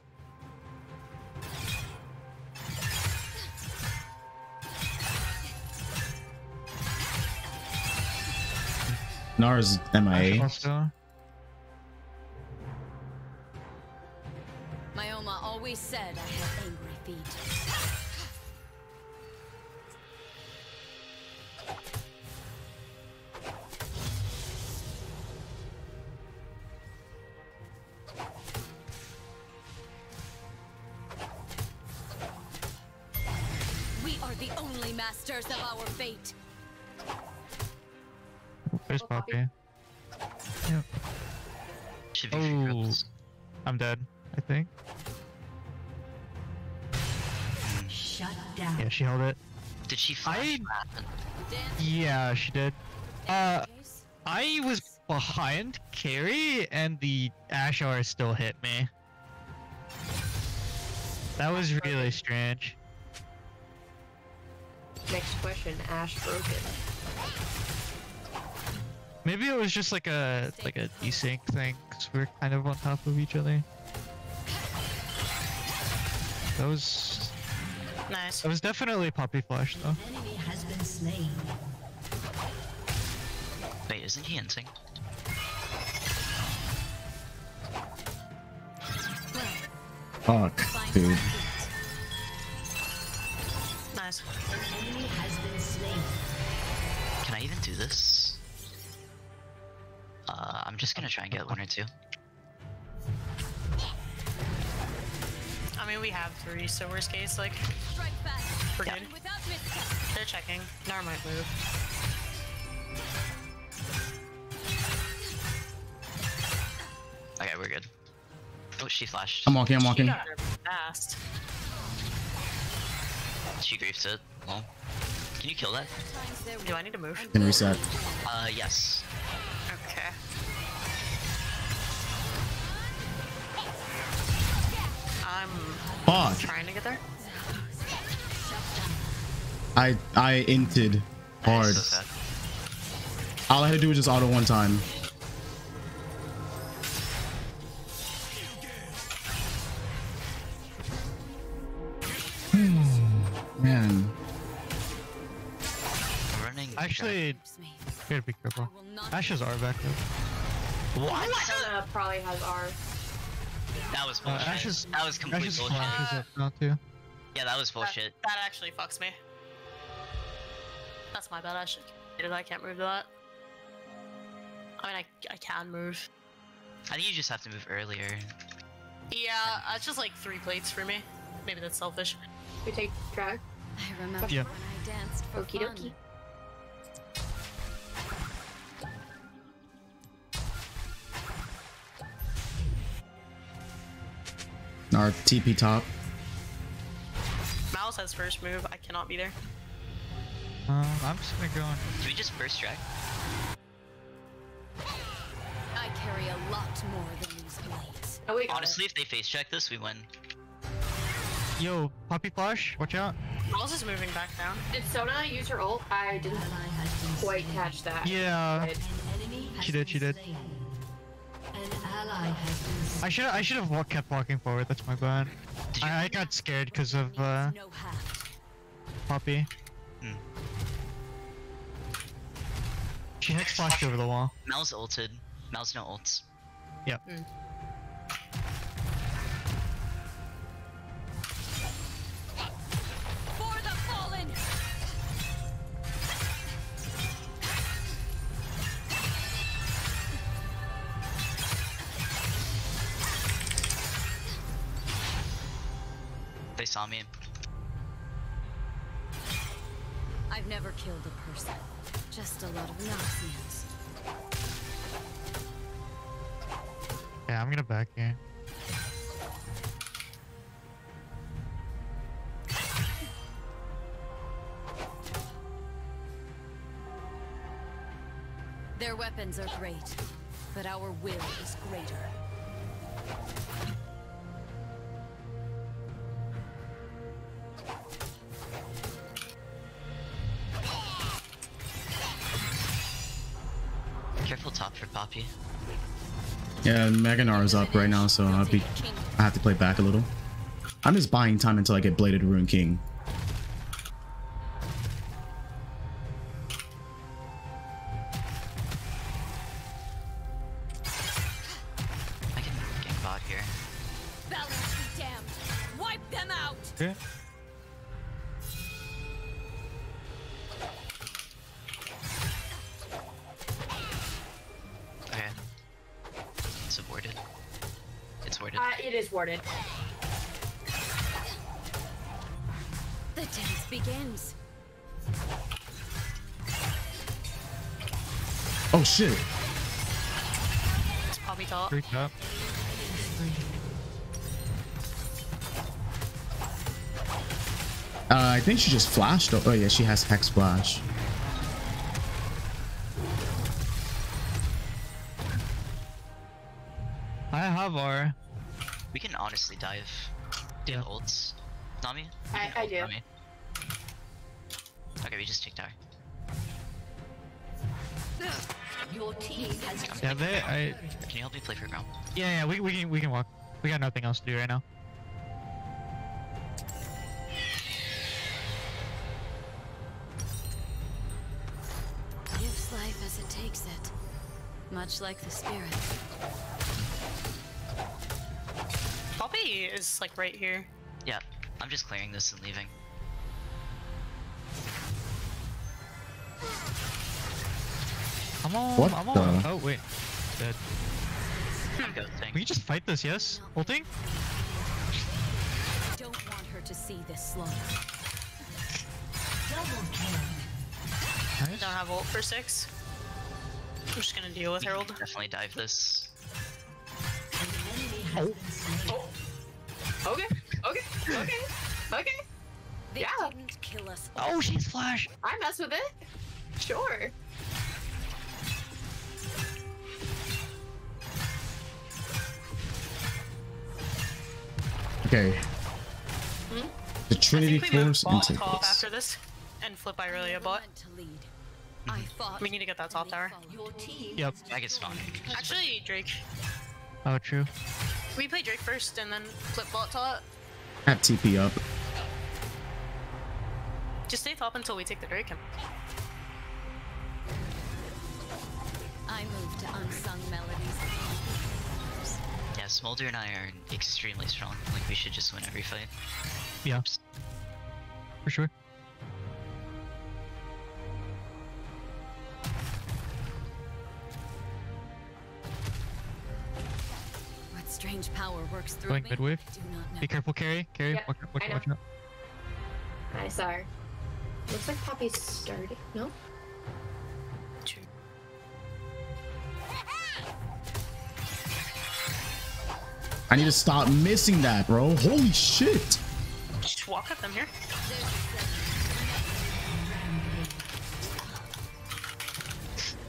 Nara's Ashe MIA. also. My Oma always said I had angry feet. She flash? I- Yeah, she did. Uh, I was behind Carrie, and the Ashe R still hit me. That was really strange. Next question, Ashe broken. Maybe it was just like a like a desync thing, because we're kind of on top of each other. That was Nice. that was definitely Poppy Flash though. Enemy has been slain. Wait, isn't he inting? Fuck, dude. Nice. Enemy has been slain. Can I even do this? Uh, I'm just gonna try and get one or two. Mean, we have three, so worst case, like, Strike fast. we're Yeah. good. They're checking. Nara might move. Okay, we're good. Oh, she flashed. I'm walking, I'm She walking. got fast. She griefed it. Well, can you kill that? Do I need to move? Can reset. Uh, yes. I'm Fuck. trying to get there. I I inted hard. So. All I had to do was just auto one time. Hmm, Man, I'm running. Actually, you gotta be careful. Ashes are back though. what? Sona probably has R. That was Uh, bullshit. Ashes, that was complete Ashes bullshit. flashes up now too. Yeah, that was That, bullshit. that actually fucks me. That's my bad. I should. I can't move that. I mean, I, I can move. I think you just have to move earlier. Yeah, uh, it's just like three plates for me. Maybe that's selfish. We take track. I remember Yeah. when I danced for Okie fun. dokie. Our TP top. Mouse has first move. I cannot be there. Um, I'm just gonna go on. Do we just first track? I carry a lot more than these blades. Oh, we got Honestly, if they face check this, we win. Yo, Poppy Flash, watch out. Mouse is moving back down. it. Did Sona use her ult? I didn't Ally has been quite catch that. Yeah, But An enemy has She did, she been did. I should I should have wa- kept walking forward. That's my bad. I, I got scared because of uh, No half. Poppy. Hmm. She hex flashed over the wall. Mel's ulted. Mel's no ults. For saw me. I've never killed a person. Just a lot of Noxians. Yeah, I'm gonna back here. Their weapons are great, but our will is greater. Yeah, Mega Gnar is up right now, so I'll be. I have to play back a little. I'm just buying time until I get bladed Rune King. Poppy top. Freak up. Uh, I think she just flashed. Oh, oh yeah, she has hex flash. I have our. We can honestly dive. Do you have ults? Nami? You I- I do. Nami. You help me play for ground? Yeah, yeah. We we can we can walk. We got nothing else to do right now. Gives life as it takes it. Much like the spirit. Poppy is like right here. Yeah, I'm just clearing this and leaving. I'm on. What I'm on. the- Oh wait. Dead. I'm. We can just fight this, yes? Ulting? Don't want her to see this slaughter. Nice. Don't have ult for six. I'm just gonna deal with We can Herald. definitely dive this. oh Okay. Okay. Okay. Okay. They Yeah. didn't kill us. Oh, she's flash. I mess with it. Sure. Okay. Hmm? The Trinity think Force bot into top this. after this and flip Irelia bot. Meant to lead. I thought We need to get that top they tower. followed. your team Yep. I get spawned. Actually, Drake. Oh, true. We play Drake first and then flip bot top. Have TP up. Just stay top until we take the Drake. and- I moved to unsung melodies. Yeah, Smolder and I are extremely strong. Like, we should just win every fight. Yeah. For sure. What strange power works through Going me? midwave. Do. Be careful, carry. Carry. Yep, Watch out, watch I out, know. watch out. I saw her. Looks like Poppy's starting. No? I need to stop missing that, bro. Holy shit. Just walk at them here.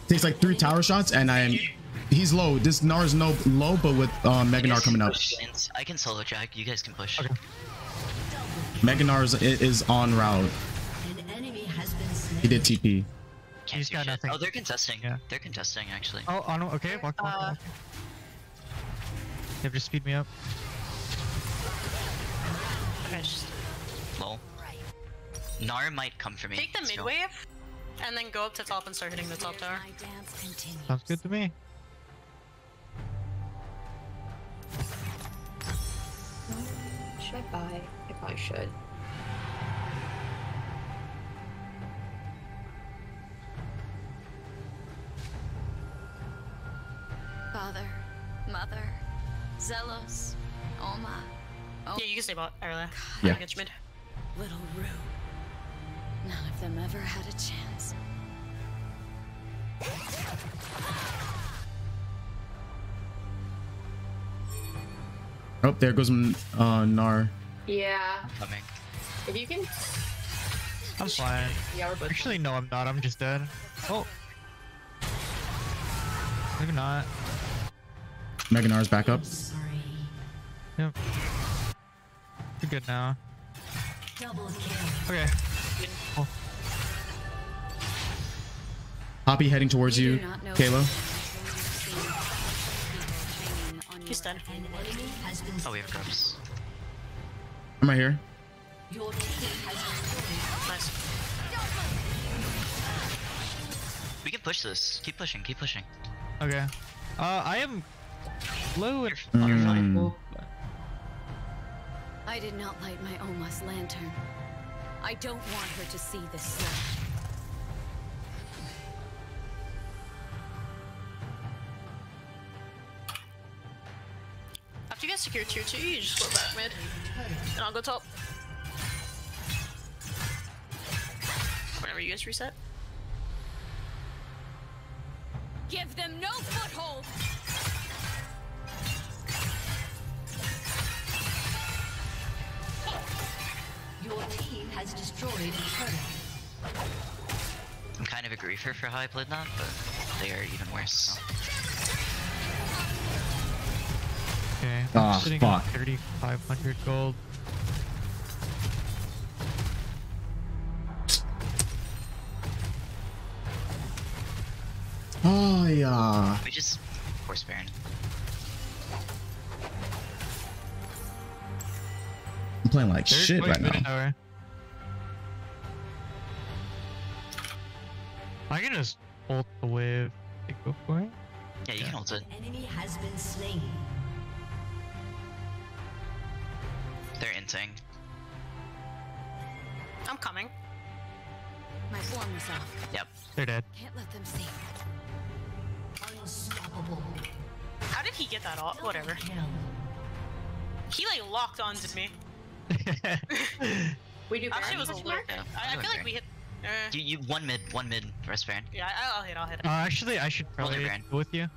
Takes like three tower shots, and I'm. He's low. This Gnar's no low, but with uh, You Mega Gnar coming up. I can solo drag. You guys can push. Okay. Mega Gnar's i- is on route. an enemy has been slain. He did TP. Can't He's do got nothing. Oh, they're contesting. Yeah. They're contesting, actually. Oh, oh no. Okay, walk, walk, Uh, walk. Yep, just speed me up. Okay, just Lol. Gnar might come for me. take the mid still. wave and then go up to top and start hitting the top tower. My dance continues. Sounds good to me. Should I buy? If I probably should. Father, mother, Zelos, Oma, oh, Yeah, you can stay bot, Irelia. Yeah. Get mid. little Rue. None of them ever had a chance. Oh, there goes uh, Gnar. Yeah. Coming. If you can. I'm fine. Yeah, we're both. Actually, no, I'm not. I'm just dead. Oh. Maybe not. Mega Gnar's back up. Sorry. Yep. You're good now. Double kill. Okay. Oh, Poppy heading towards You you, do not know Kayla. until you've seen people hanging on He's your dead. An enemy has been Oh, we have grubs. I'm right here. Your team has destroyed Nice. We can push this. Keep pushing. Keep pushing. Okay. Uh, I am low and Mm. I I did not light my Oma's lantern. I don't want her to see this slash. After you guys secure tier 2, you just go back mid. And I'll go top. Whenever you guys reset. Give them no foothold! Your team has destroyed a turret. I'm kind of a griefer for how I played that, but they are even worse. Okay. I'm Ah, sitting fuck. at 3,500 gold. Oh yeah. We just force Baron. Playing like They're shit right now. tower. I can just ult the wave and go for it. Yeah, you can ult it. Enemy has been slain. They're inting. I'm coming. My form is off. Yep. They're dead. Can't let them see. Unstoppable. How did he get that off? Whatever. Kill. He like locked onto me. We do Actually, was a Baron little. here? Yeah, I, I I'm feel like we hit. Uh, You, you one mid, one mid, rest Baron. yeah, I, I'll hit. I'll hit. Uh, actually, I should Roll probably your brand. go with you.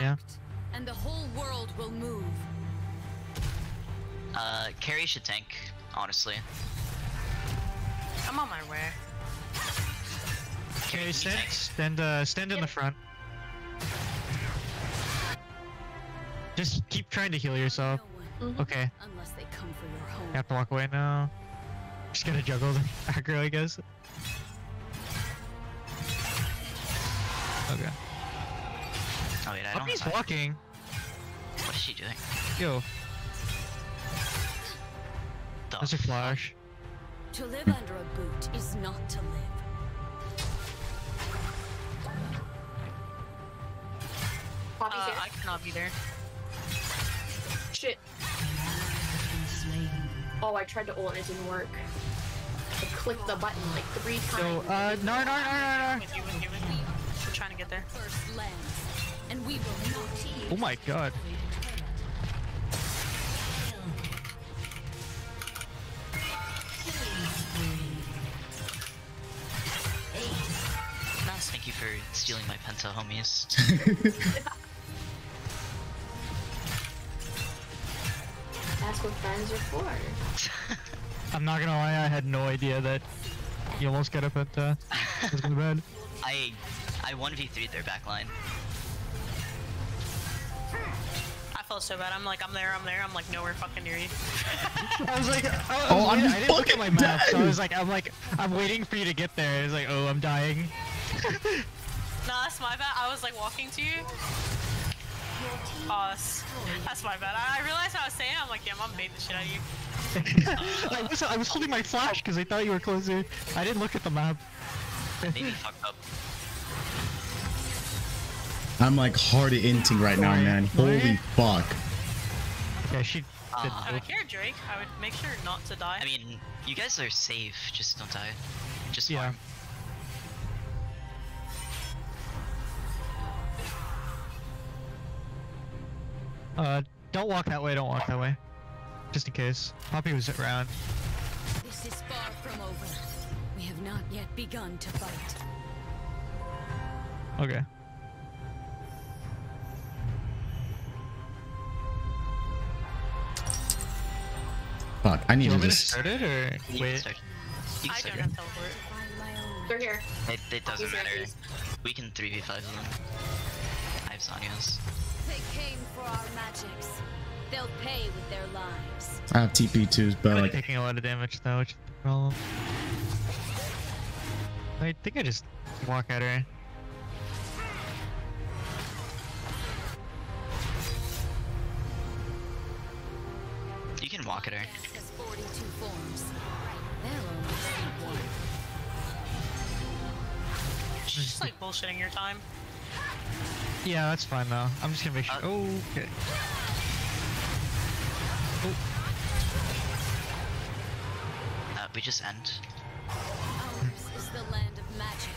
Yeah. And the whole world will move. Uh, carry should tank, honestly. I'm on my way. Okay, stand, stand, uh, stand in the front. Just keep trying to heal yourself. No one, Okay, unless they come for your home. you have to walk away now. Just gonna juggle the aggro, I guess. Okay. Oh wait, I don't Poppy's walking. What is she doing? Yo, The there's a flash. To live under a boot is not to live. Poppy's Uh, here. I cannot be there. Oh, I tried to ult and it didn't work. I clicked the button like three times. So, uh, no, no, no, no, no. I'm trying to get there. First lands, and we will not Oh my god. Nice, thank you for stealing my penta, homies. That's what friends are for. I'm not gonna lie, I had no idea that you almost got up at, uh, was my bad. I I 1v3 their backline. I felt so bad. I'm like, I'm there, I'm there. I'm like nowhere fucking near you. I was like, I, I Oh, was I'm waiting- I didn't look at my fucking map, so I was like, I'm like, I'm waiting for you to get there. It's like, oh, I'm dying. Nah, that's my bad. I was like walking to you. Oh, that's, that's my bad. I, I realized what I was saying. I'm like, yeah, I'm baiting the shit out of you. I was I was holding my flash because I thought you were closer. I didn't look at the map. Maybe fucked up. I'm like hard at inting right now, man. Holy fuck. Yeah, she. Uh, did. If I care, Drake, I would make sure not to die. I mean, you guys are safe. Just don't die. Just Yeah. farm. Uh, don't walk that way. Don't walk that way. Just in case. Poppy was around. This is far from over. We have not yet begun to fight. Okay. Fuck, I need to want me to just. start it or You wait? start. You I don't have teleport. Find my own They're here. It, it doesn't These are matter. these. We can 3v5 them. I have Zhonya's. They came for our magics. They'll pay with their lives. I have TP too, but I'm like, taking a lot of damage though, which is the problem. I think I just walk at her. You can walk at her. just like bullshitting your time. Yeah, that's fine though. I'm just gonna make sure. Uh, oh, okay. Oh. Uh, we just end. Ours is the land of magic,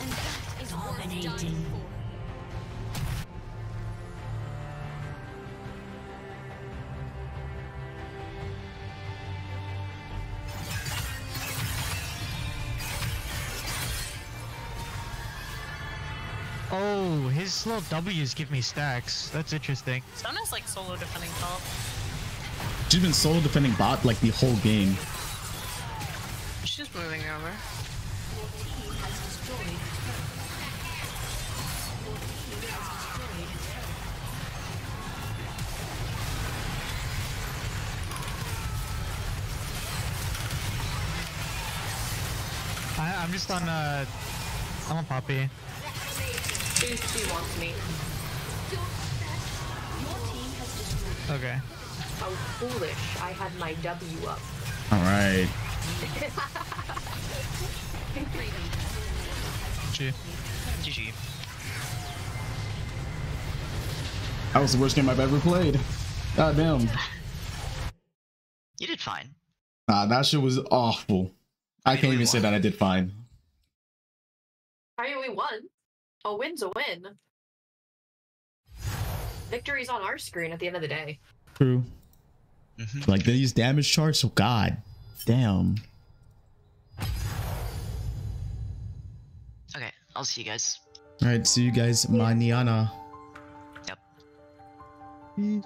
and that is worth dying for. His little W's give me stacks. That's interesting. Sona's like solo defending top. She's been solo defending bot like the whole game. She's moving over. I, I'm just on, uh, I'm on Poppy. She, she wants me. Okay. How foolish. I had my W up. All right. G. GG. That was the worst game I've ever played. God damn. You did fine. Nah, that shit was awful. I can't We even say that I did fine. I mean, we won. A win's a win. Victory's on our screen at the end of the day. True. Mhm. Like these damage charts, oh god. Damn. Okay, I'll see you guys. Alright, see you guys mañana. Yep. Peace.